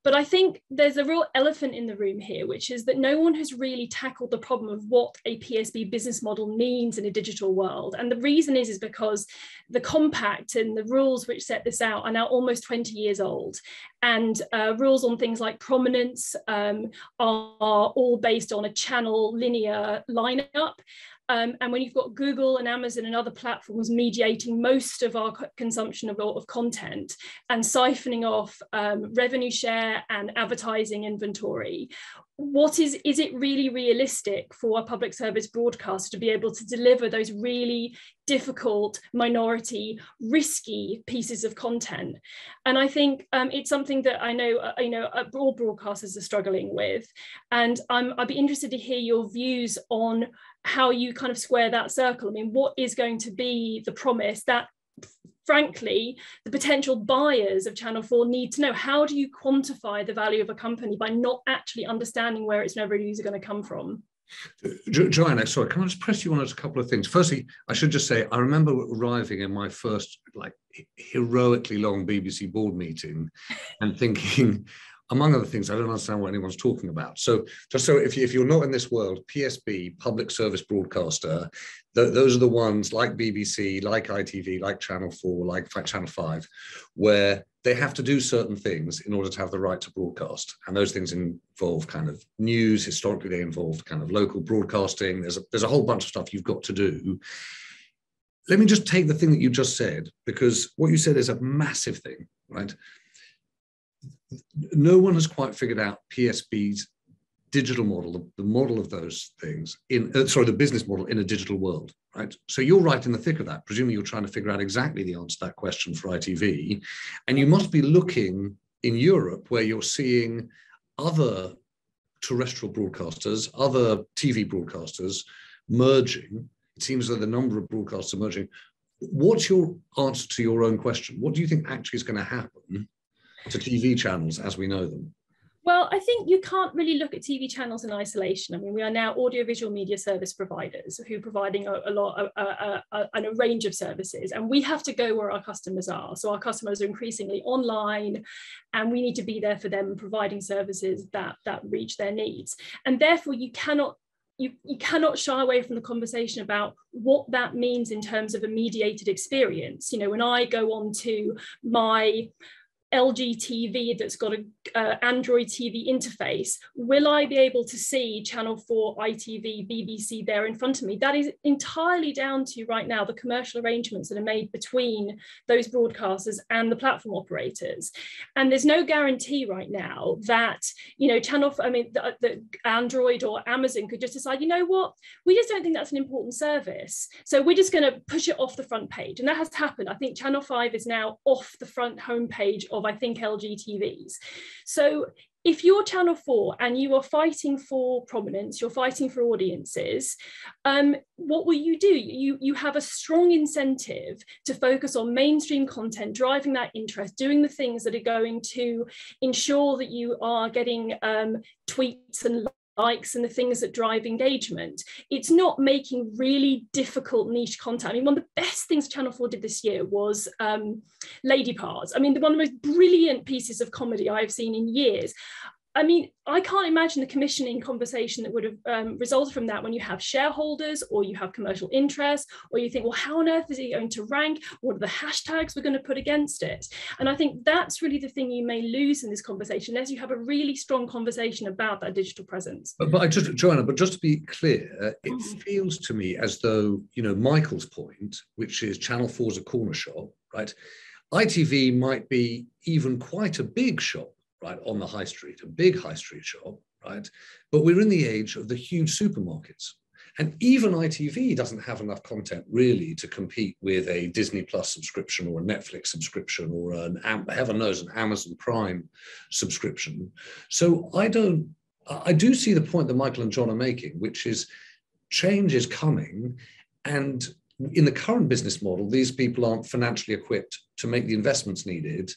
But I think there's a real elephant in the room here, which is that no one has really tackled the problem of what a PSB business model means in a digital world. And the reason is, is because the compact and the rules which set this out are now almost 20 years old. And uh, rules on things like prominence um, are, all based on a channel linear lineup. Um, and when you've got Google and Amazon and other platforms mediating most of our consumption of, of content and siphoning off um, revenue share and advertising inventory, what is is it really realistic for a public service broadcaster to be able to deliver those really difficult minority risky pieces of content and i think um, it's something that i know uh, you know uh, all broadcasters are struggling with and i'd be interested to hear your views on how you kind of square that circle. I mean, what is going to be the promise that frankly, the potential buyers of Channel 4 need to know how do you quantify the value of a company by not actually understanding where its revenues are going to come from? Jo- Joanna, sorry, can I just press you on a couple of things? Firstly, I should just say I remember arriving in my first like heroically long BBC board meeting and thinking, among other things, I don't understand what anyone's talking about. So, just so if, you, if you're not in this world, PSB, public service broadcaster, th- those are the ones like BBC, like ITV, like Channel 4, like Channel 5, where they have to do certain things in order to have the right to broadcast. And those things involve kind of news. Historically, they involved kind of local broadcasting. There's a, there's a whole bunch of stuff you've got to do. Let me just take the thing that you just said, because what you said is a massive thing, right? No one has quite figured out PSB's digital model, the, the model of those things in, uh, sorry, the business model in a digital world, right? So you're right in the thick of that. Presumably you're trying to figure out exactly the answer to that question for ITV. And you must be looking in Europe where you're seeing other terrestrial broadcasters, other TV broadcasters merging. It seems that the number of broadcasters are merging. What's your answer to your own question? What do you think actually is going to happen to TV channels as we know them? Well, I think you can't really look at TV channels in isolation. I mean, we are now audiovisual media service providers who are providing a, a lot, a, a, a, a, range of services, and we have to go where our customers are. So our customers are increasingly online, and we need to be there for them, providing services that that reach their needs. And therefore, you cannot you, you cannot shy away from the conversation about what that means in terms of a mediated experience. You know, when I go on to my LG TV that's got an uh, Android TV interface, will I be able to see Channel 4, ITV, BBC there in front of me? That is entirely down to right now the commercial arrangements that are made between those broadcasters and the platform operators. And there's no guarantee right now that, you know, Channel, I mean, the, the Android or Amazon could just decide, you know what, we just don't think that's an important service. So we're just going to push it off the front page. And that has happened. I think Channel 5 is now off the front homepage of I think LGTVs. So if you're Channel 4 and you are fighting for prominence, you're fighting for audiences, um, what will you do? You, you have a strong incentive to focus on mainstream content, driving that interest, doing the things that are going to ensure that you are getting um, tweets and likes and the things that drive engagement. It's not making really difficult niche content. I mean, one of the best things Channel 4 did this year was um, Lady Parts. I mean, the one of the most brilliant pieces of comedy I've seen in years. I mean, I can't imagine the commissioning conversation that would have um, resulted from that when you have shareholders or you have commercial interests, or you think, well, how on earth is it going to rank? What are the hashtags we're going to put against it? And I think that's really the thing you may lose in this conversation, unless you have a really strong conversation about that digital presence. But, but I just, Joanna, but just to be clear, it mm. feels to me as though, you know, Michael's point, which is Channel 4's a corner shop, right? ITV might be even quite a big shop right, on the high street, a big high street shop, right? But we're in the age of the huge supermarkets. And even ITV doesn't have enough content really to compete with a Disney Plus subscription or a Netflix subscription or an, heaven knows, an Amazon Prime subscription. So I don't, I do see the point that Michael and John are making, which is change is coming. And in the current business model, these people aren't financially equipped to make the investments needed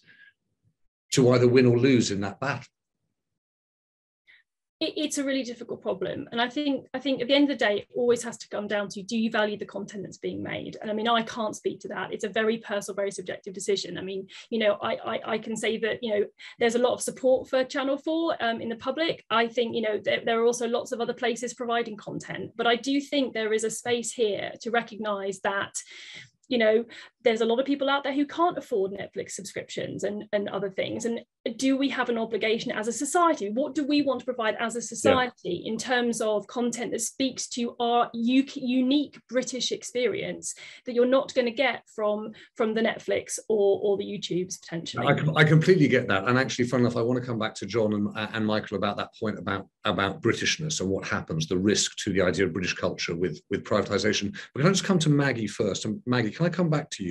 to either win or lose in that battle. It's a really difficult problem. And i think i think at the end of the day it always has to come down to do you value the content that's being made? And i mean i can't speak to that. It's a very personal very subjective decision. I mean you know i i, I can say that you know there's a lot of support for channel 4 um, in the public. I think you know there, there are also lots of other places providing content. But i do think there is a space here to recognize that you know there's a lot of people out there who can't afford netflix subscriptions and, and other things. And do we have an obligation as a society? What do we want to provide as a society yeah. in terms of content that speaks to our u- unique british experience that you're not going to get from from the netflix or or the youtubes potentially? I, I completely get that. And actually fun enough i want to come back to john and, uh, and michael about that point about about britishness and what happens the risk to the idea of british culture with with privatization but can i just come to maggie first? And maggie can I come back to you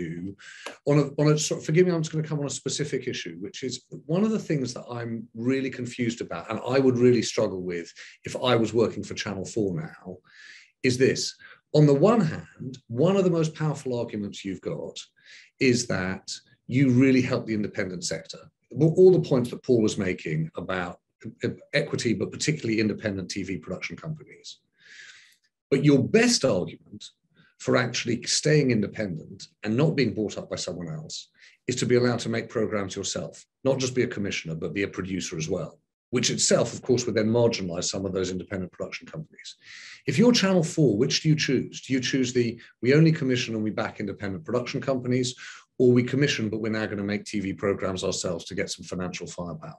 on a, on a sort of, forgive me, I'm just going to come on a specific issue, which is one of the things that I'm really confused about, and I would really struggle with if I was working for Channel 4 now, is this. On the one hand, one of the most powerful arguments you've got is that you really help the independent sector. All the points that Paul was making about equity, but particularly independent TV production companies. But your best argument for actually staying independent and not being bought up by someone else is to be allowed to make programs yourself, not just be a commissioner, but be a producer as well, which itself, of course, would then marginalize some of those independent production companies. If you're Channel 4, which do you choose? Do you choose the we only commission and we back independent production companies, or we commission, but we're now going to make TV programs ourselves to get some financial firepower?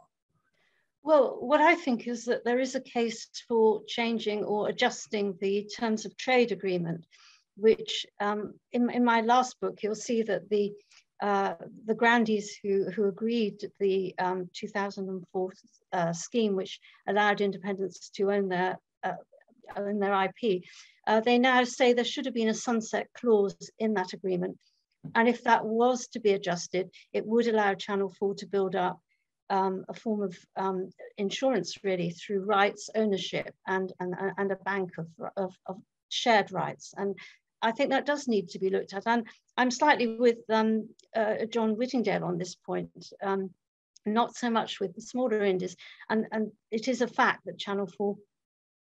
Well, what I think is that there is a case for changing or adjusting the terms of trade agreement which um, in, in my last book, you'll see that the uh, the grandees who, who agreed the um, 2004 uh, scheme, which allowed independents to own their uh, own their IP, uh, they now say there should have been a sunset clause in that agreement. And if that was to be adjusted, it would allow Channel 4 to build up um, a form of um, insurance really through rights ownership and, and, and a bank of, of, of shared rights. And I think that does need to be looked at. And I'm slightly with um, uh, John Whittingdale on this point, um, not so much with the smaller indies. And, and it is a fact that Channel 4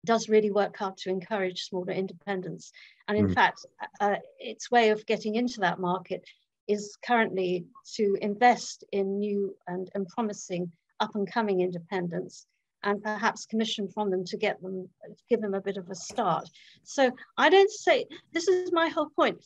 does really work hard to encourage smaller independents. And in mm. fact, uh, its way of getting into that market is currently to invest in new and, and promising up and coming independents and perhaps commission from them to get them, give them a bit of a start. So I don't say, this is my whole point.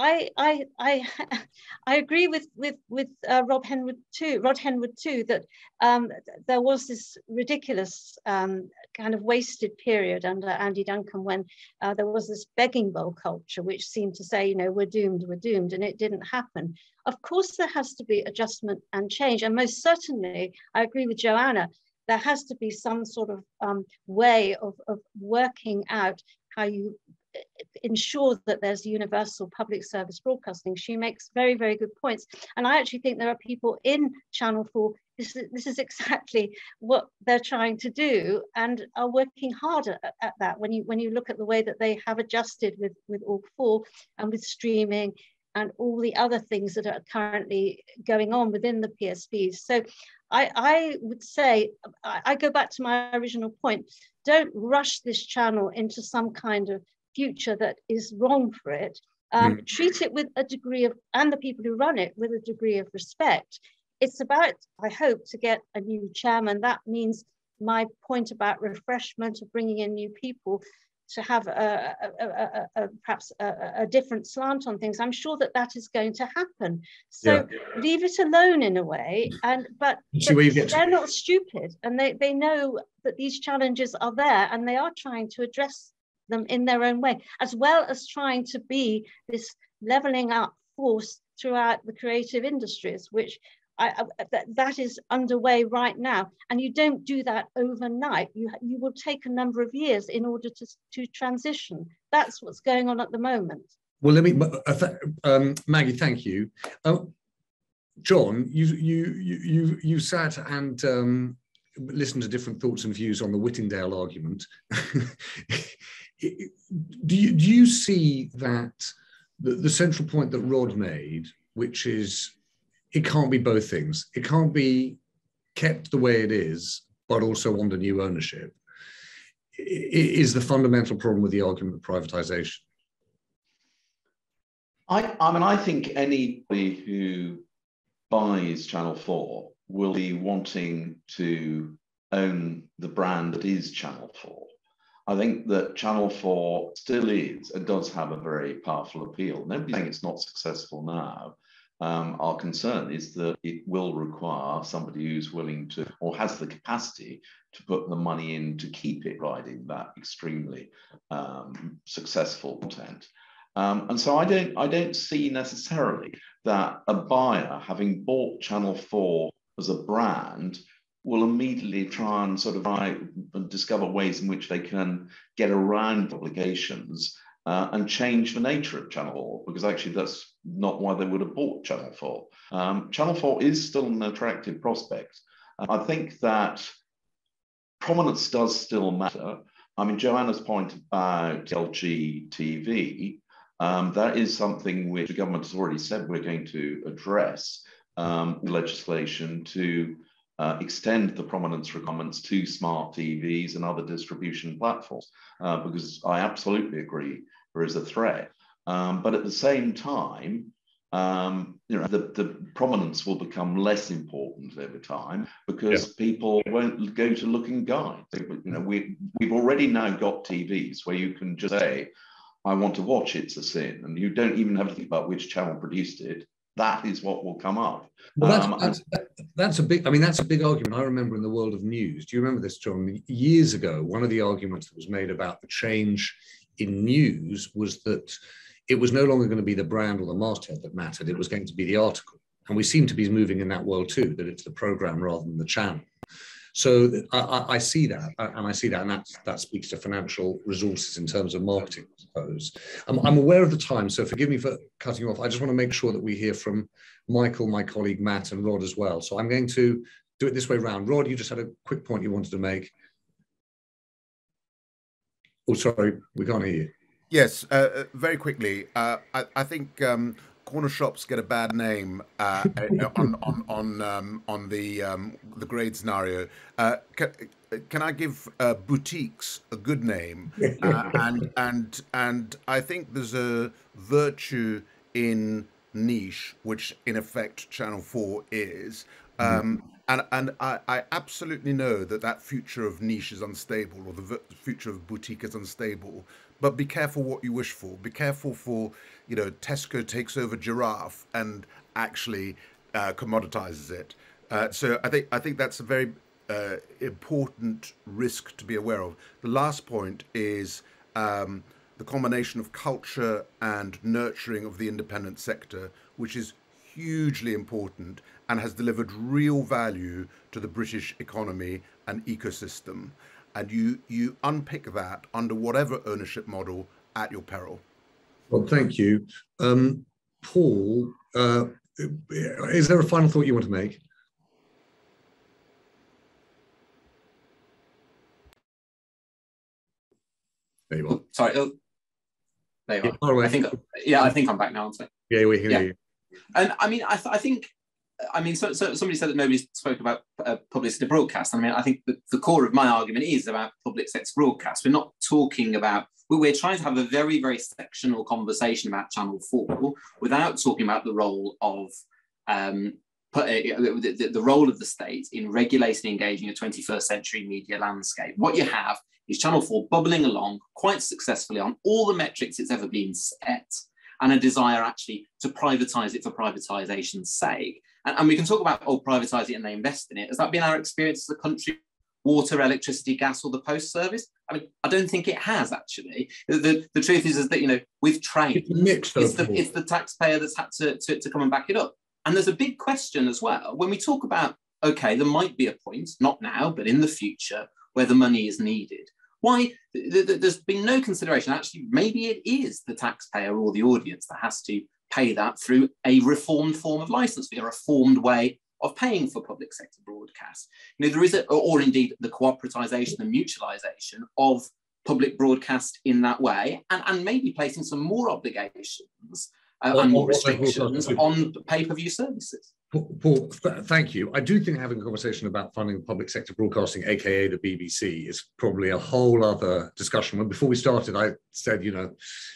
I, I, I, *laughs* I agree with with with uh, Rob Henwood too. Rod Henwood too. That um, there was this ridiculous um, kind of wasted period under Andy Duncan when uh, there was this begging bowl culture, which seemed to say, you know, we're doomed, we're doomed, and it didn't happen. Of course, there has to be adjustment and change, and most certainly, I agree with Joanna there has to be some sort of um, way of, of working out how you uh, ensure that there's universal public service broadcasting. She makes very, very good points. And I actually think there are people in Channel 4, this is, this is exactly what they're trying to do and are working harder at, at, that. When you, when you look at the way that they have adjusted with, with All 4 and with streaming and all the other things that are currently going on within the PSBs. So I, I would say, I, I go back to my original point, don't rush this channel into some kind of future that is wrong for it. Um, mm. Treat it with a degree of, and the people who run it with a degree of respect. It's about, I hope, to get a new chairman. That means my point about refreshment of bringing in new people to have a, a, a, perhaps a, different slant on things. I'm sure that that is going to happen. So yeah. leave it alone in a way. And but, but they're not stupid, and they they know that these challenges are there, and they are trying to address them in their own way, as well as trying to be this leveling up force throughout the creative industries, which I, that, that is underway right now. And you don't do that overnight. You, you will take a number of years in order to, to transition. That's what's going on at the moment. Well, let me, uh, um, Maggie, thank you. Um, John, you, you, you, you, you sat and um, listened to different thoughts and views on the Whittingdale argument. *laughs* do, you, do you see that the, the central point that Rod made, which is it can't be both things. It can't be kept the way it is, but also under new ownership, is the fundamental problem with the argument of privatization. I, I mean, I think anybody who buys Channel 4 will be wanting to own the brand that is Channel 4. I think that Channel 4 still is and does have a very powerful appeal. Nobody's saying it's not successful now. Um, our concern is that it will require somebody who's willing to or has the capacity to put the money in to keep it riding that extremely um, successful content. Um, and so I don't, I don't see necessarily that a buyer, having bought Channel 4 as a brand, will immediately try and sort of and discover ways in which they can get around obligations uh, and change the nature of Channel 4, because actually that's not why they would have bought Channel 4. Um, Channel 4 is still an attractive prospect. I think that prominence does still matter. I mean, Joanna's point about LG TV, um, that is something which the government has already said we're going to address um, legislation to uh, extend the prominence requirements to smart TVs and other distribution platforms, uh, because I absolutely agree there is a threat. Um, but at the same time, um, you know, the, the prominence will become less important over time because yeah. people won't go to looking guides. You know, we, we've already now got TVs where you can just say, I want to watch It's a Sin. And you don't even have to think about which channel produced it. That is what will come up. Well, that's, um, that's, that's, a big, I mean, that's a big argument. I remember in the world of news. Do you remember this, John? Years ago, one of the arguments that was made about the change in news was that it was no longer going to be the brand or the masthead that mattered. It was going to be the article. And we seem to be moving in that world too, that it's the program rather than the channel. So I, I, see that, and I see that, and that, that speaks to financial resources in terms of marketing, I suppose. I'm, I'm aware of the time, so forgive me for cutting off. I just want to make sure that we hear from Michael, my colleague Matt, and Rod as well. So I'm going to do it this way round. Rod, you just had a quick point you wanted to make. Oh, sorry, we can't hear you. Yes, uh, uh very quickly. Uh, I, I, think um, corner shops get a bad name uh, on on on um, on the um, the grade scenario. Uh, can, can, I give uh, boutiques a good name? *laughs* Uh, and and and I think there's a virtue in niche, which in effect Channel Four is. Um, and and I, I, absolutely know that that future of niche is unstable, or the future of boutique is unstable. But be careful what you wish for. Be careful for you know, Tesco takes over Giraffe and actually uh, commoditizes it. Uh, so I think I think that's a very uh, important risk to be aware of. The last point is um, the combination of culture and nurturing of the independent sector, which is hugely important and has delivered real value to the British economy and ecosystem. And you you unpick that under whatever ownership model at your peril. Well, thank you. Um, Paul, uh, is there a final thought you want to make? There you are. Sorry. Oh, there you are. I think, yeah, I think I'm back now. Yeah, we hear yeah. you. And I mean, I, th- I think I mean, so, so, somebody said that nobody spoke about uh, publicity broadcast. I mean, I think the, core of my argument is about public sector broadcast. We're not talking about, we're trying to have a very, very sectional conversation about Channel 4 without talking about the role of um, uh, the, the, the, role of the state in regulating and engaging a 21st century media landscape. What you have is Channel 4 bubbling along quite successfully on all the metrics it's ever been set and a desire actually to privatize it for privatization's sake. And, and we can talk about, oh, privatise it and they invest in it. Has that been our experience as a country? Water, electricity, gas, or the post service? I mean, I don't think it has actually. The, the, the truth is, is that, you know, we've trained. It's, mixed it's, the, it's the taxpayer that's had to, to, to come and back it up. And there's a big question as well when we talk about, okay, there might be a point, not now, but in the future, where the money is needed. Why? Th- th- there's been no consideration. Actually, maybe it is the taxpayer or the audience that has to pay that through a reformed form of license fee, a reformed way of paying for public sector broadcast. You know, there is a, or indeed the cooperatisation and mutualisation of public broadcast in that way, and, and maybe placing some more obligations uh, and more restrictions on pay-per-view services. Paul, th thank you. I do think having a conversation about funding public sector broadcasting, aka the BBC, is probably a whole other discussion. When before we started, I said, you know,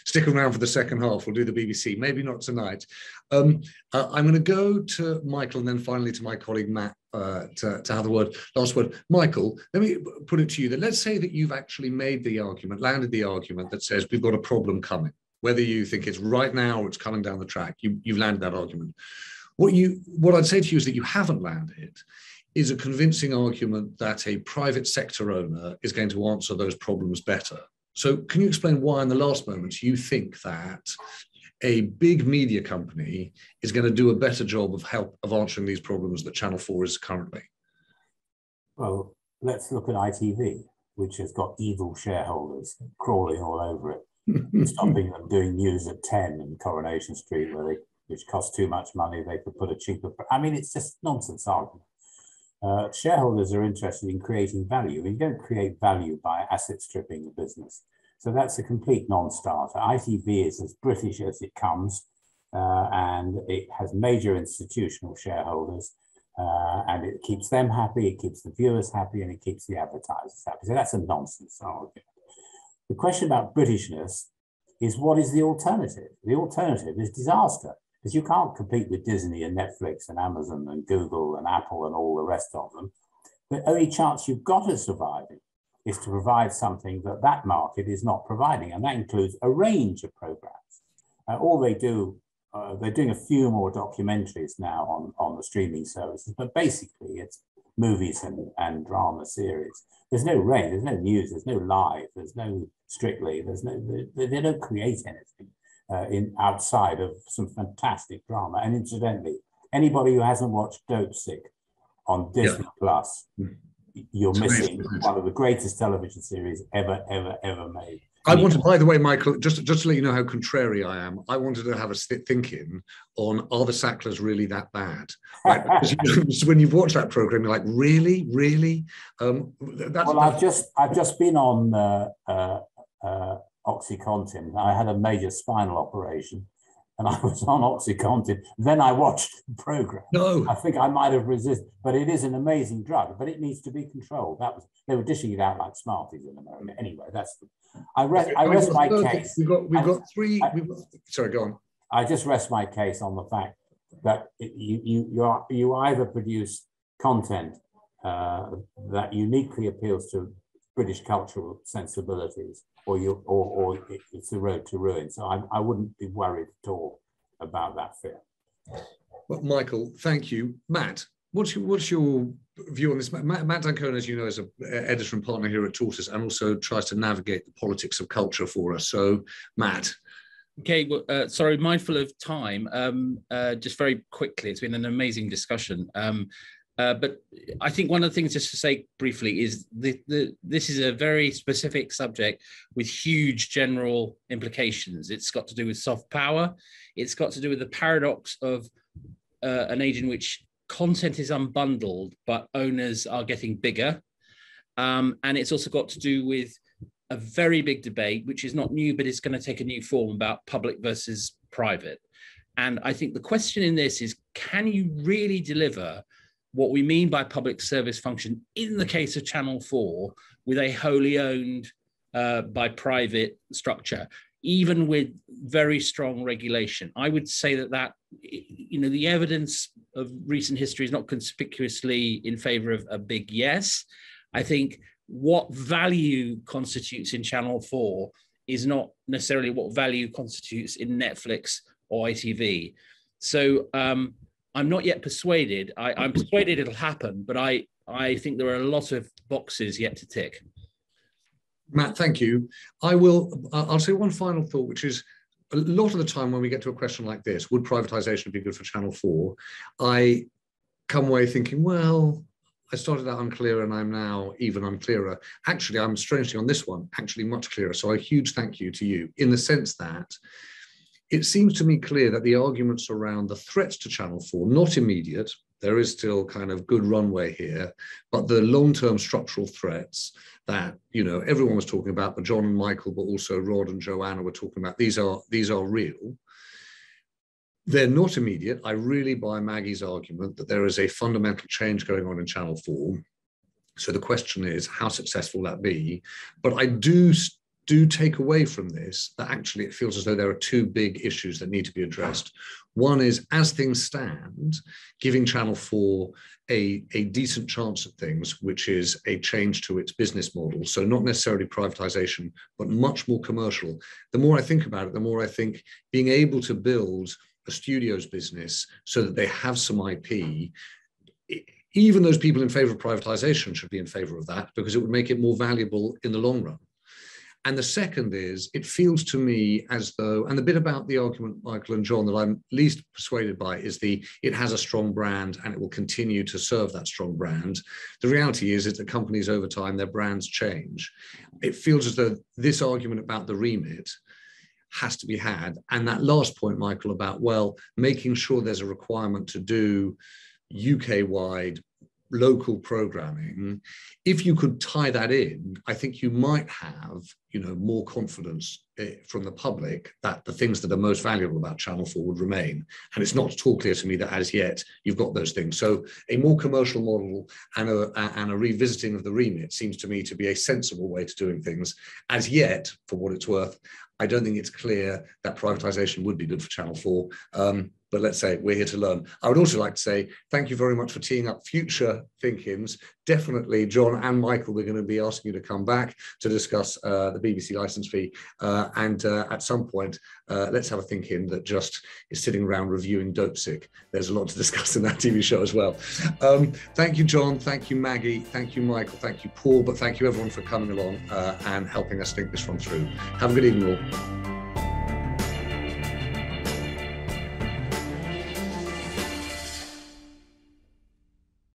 stick around for the second half. We'll do the BBC. Maybe not tonight. Um, uh, I'm going to go to Michael and then finally to my colleague Matt uh, to, to have the word last word. Michael, let me put it to you that let's say that you've actually made the argument, landed the argument that says we've got a problem coming. Whether you think it's right now or it's coming down the track, you, you've landed that argument. What you what I'd say to you is that you haven't landed is a convincing argument that a private sector owner is going to answer those problems better. So can you explain why in the last moments you think that a big media company is going to do a better job of help of answering these problems that Channel 4 is currently? Well, let's look at ITV, which has got evil shareholders crawling all over it, *laughs* stopping them doing news at 10 in Coronation Street, where they which costs too much money. They could put a cheaper. I mean, it's just nonsense argument. Uh, shareholders are interested in creating value. You don't create value by asset stripping a business. So that's a complete non-starter. ITV is as British as it comes, uh, and it has major institutional shareholders, uh, and it keeps them happy, it keeps the viewers happy, and it keeps the advertisers happy. So that's a nonsense argument. The question about Britishness is what is the alternative? The alternative is disaster because you can't compete with Disney and Netflix and Amazon and Google and Apple and all the rest of them. The only chance you've got of surviving is to provide something that that market is not providing, and that includes a range of programs. Uh, all they do, uh, they're doing a few more documentaries now on, on the streaming services, but basically it's movies and, and drama series. There's no rain, there's no news, there's no live, there's no strictly, there's no, they, they don't create anything uh, in outside of some fantastic drama. And incidentally, anybody who hasn't watched Dopesick on Disney yeah. Plus, you're it's missing amazing. one of the greatest television series ever, ever, ever made. I wanted, by the way, Michael, just, just to let you know how contrary I am, I wanted to have a thinking on are the Sacklers really that bad? Right? *laughs* because when you've watched that program, you're like, really, really? Um, that's, well, I've just I've just been on uh, uh, uh, OxyContin. I had a major spinal operation and I was on OxyContin. Then I watched the program. No. I think I might have resisted, but it is an amazing drug, but it needs to be controlled. That was they were dishing it out like Smarties in America. Anyway, that's the, I rest I rest my case. We've got we've got three. I, we've got, sorry, go on. I just rest my case on the fact that you you you are you either produce content uh, that uniquely appeals to British cultural sensibilities, or you or, or it's the road to ruin. So I, I wouldn't be worried at all about that fear. Well, Michael, thank you, Matt. What's your what's your view on this? Matt, Matt D'Ancona, as you know, is an editor and partner here at Tortoise, and also tries to navigate the politics of culture for us. So, Matt. Okay, well, uh, sorry, mindful of time. Um, uh, just very quickly, it's been an amazing discussion. Um, uh, but I think one of the things, just to say briefly, is the, this is a very specific subject with huge general implications. It's got to do with soft power. It's got to do with the paradox of uh, an age in which content is unbundled, but owners are getting bigger. Um, and it's also got to do with a very big debate, which is not new, but it's going to take a new form about public versus private. And I think the question in this is can you really deliver what we mean by public service function in the case of Channel 4 with a wholly owned uh, by private structure, even with very strong regulation. I would say that that, you know, the evidence of recent history is not conspicuously in favor of a big yes. I think what value constitutes in Channel 4 is not necessarily what value constitutes in Netflix or ITV. So um, I'm not yet persuaded. I, I'm persuaded it'll happen, but I, I think there are a lot of boxes yet to tick. Matt, thank you. I will. I'll say one final thought, which is a lot of the time when we get to a question like this, would privatization be good for Channel 4? I come away thinking, well, I started out unclear and I'm now even unclearer. Actually, I'm strangely on this one, actually much clearer. So a huge thank you to you in the sense that it seems to me clear that the arguments around the threats to Channel 4, not immediate, there is still kind of good runway here, but the long-term structural threats that you know everyone was talking about, but John and Michael, but also Rod and Joanna were talking about. These are these are real. They're not immediate. I really buy Maggie's argument that there is a fundamental change going on in Channel 4. So the question is, how successful that be? But I do do take away from this that actually it feels as though there are two big issues that need to be addressed. One is, as things stand, giving Channel 4 a, a decent chance at things, which is a change to its business model. So, not necessarily privatization, but much more commercial. The more I think about it, the more I think being able to build a studios business so that they have some IP. Even those people in favor of privatization should be in favor of that because it would make it more valuable in the long run. And the second is, it feels to me as though, and the bit about the argument, Michael and John, that I'm least persuaded by is the it has a strong brand and it will continue to serve that strong brand. The reality is, is that companies over time, their brands change. It feels as though this argument about the remit has to be had. And that last point, Michael, about, well, making sure there's a requirement to do UK wide local programming if you could tie that in i think you might have you know more confidence eh, from the public that the things that are most valuable about channel 4 would remain. And it's not at all clear to me that as yet you've got those things. So a more commercial model and a, and a revisiting of the remit seems to me to be a sensible way to doing things. As yet for what it's worth I don't think it's clear that privatization would be good for Channel 4. Um, but let's say we're here to learn. I would also like to say thank you very much for teeing up future ThinkIns. Definitely, John and Michael, we're going to be asking you to come back to discuss uh, the BBC license fee. Uh, and uh, at some point, uh, let's have a ThinkIn that just is sitting around reviewing Dopesick. There's a lot to *laughs* discuss in that TV show as well. Um, thank you, John. Thank you, Maggie. Thank you, Michael. Thank you, Paul. But thank you, everyone, for coming along uh, and helping us think this one through. Have a good evening, all.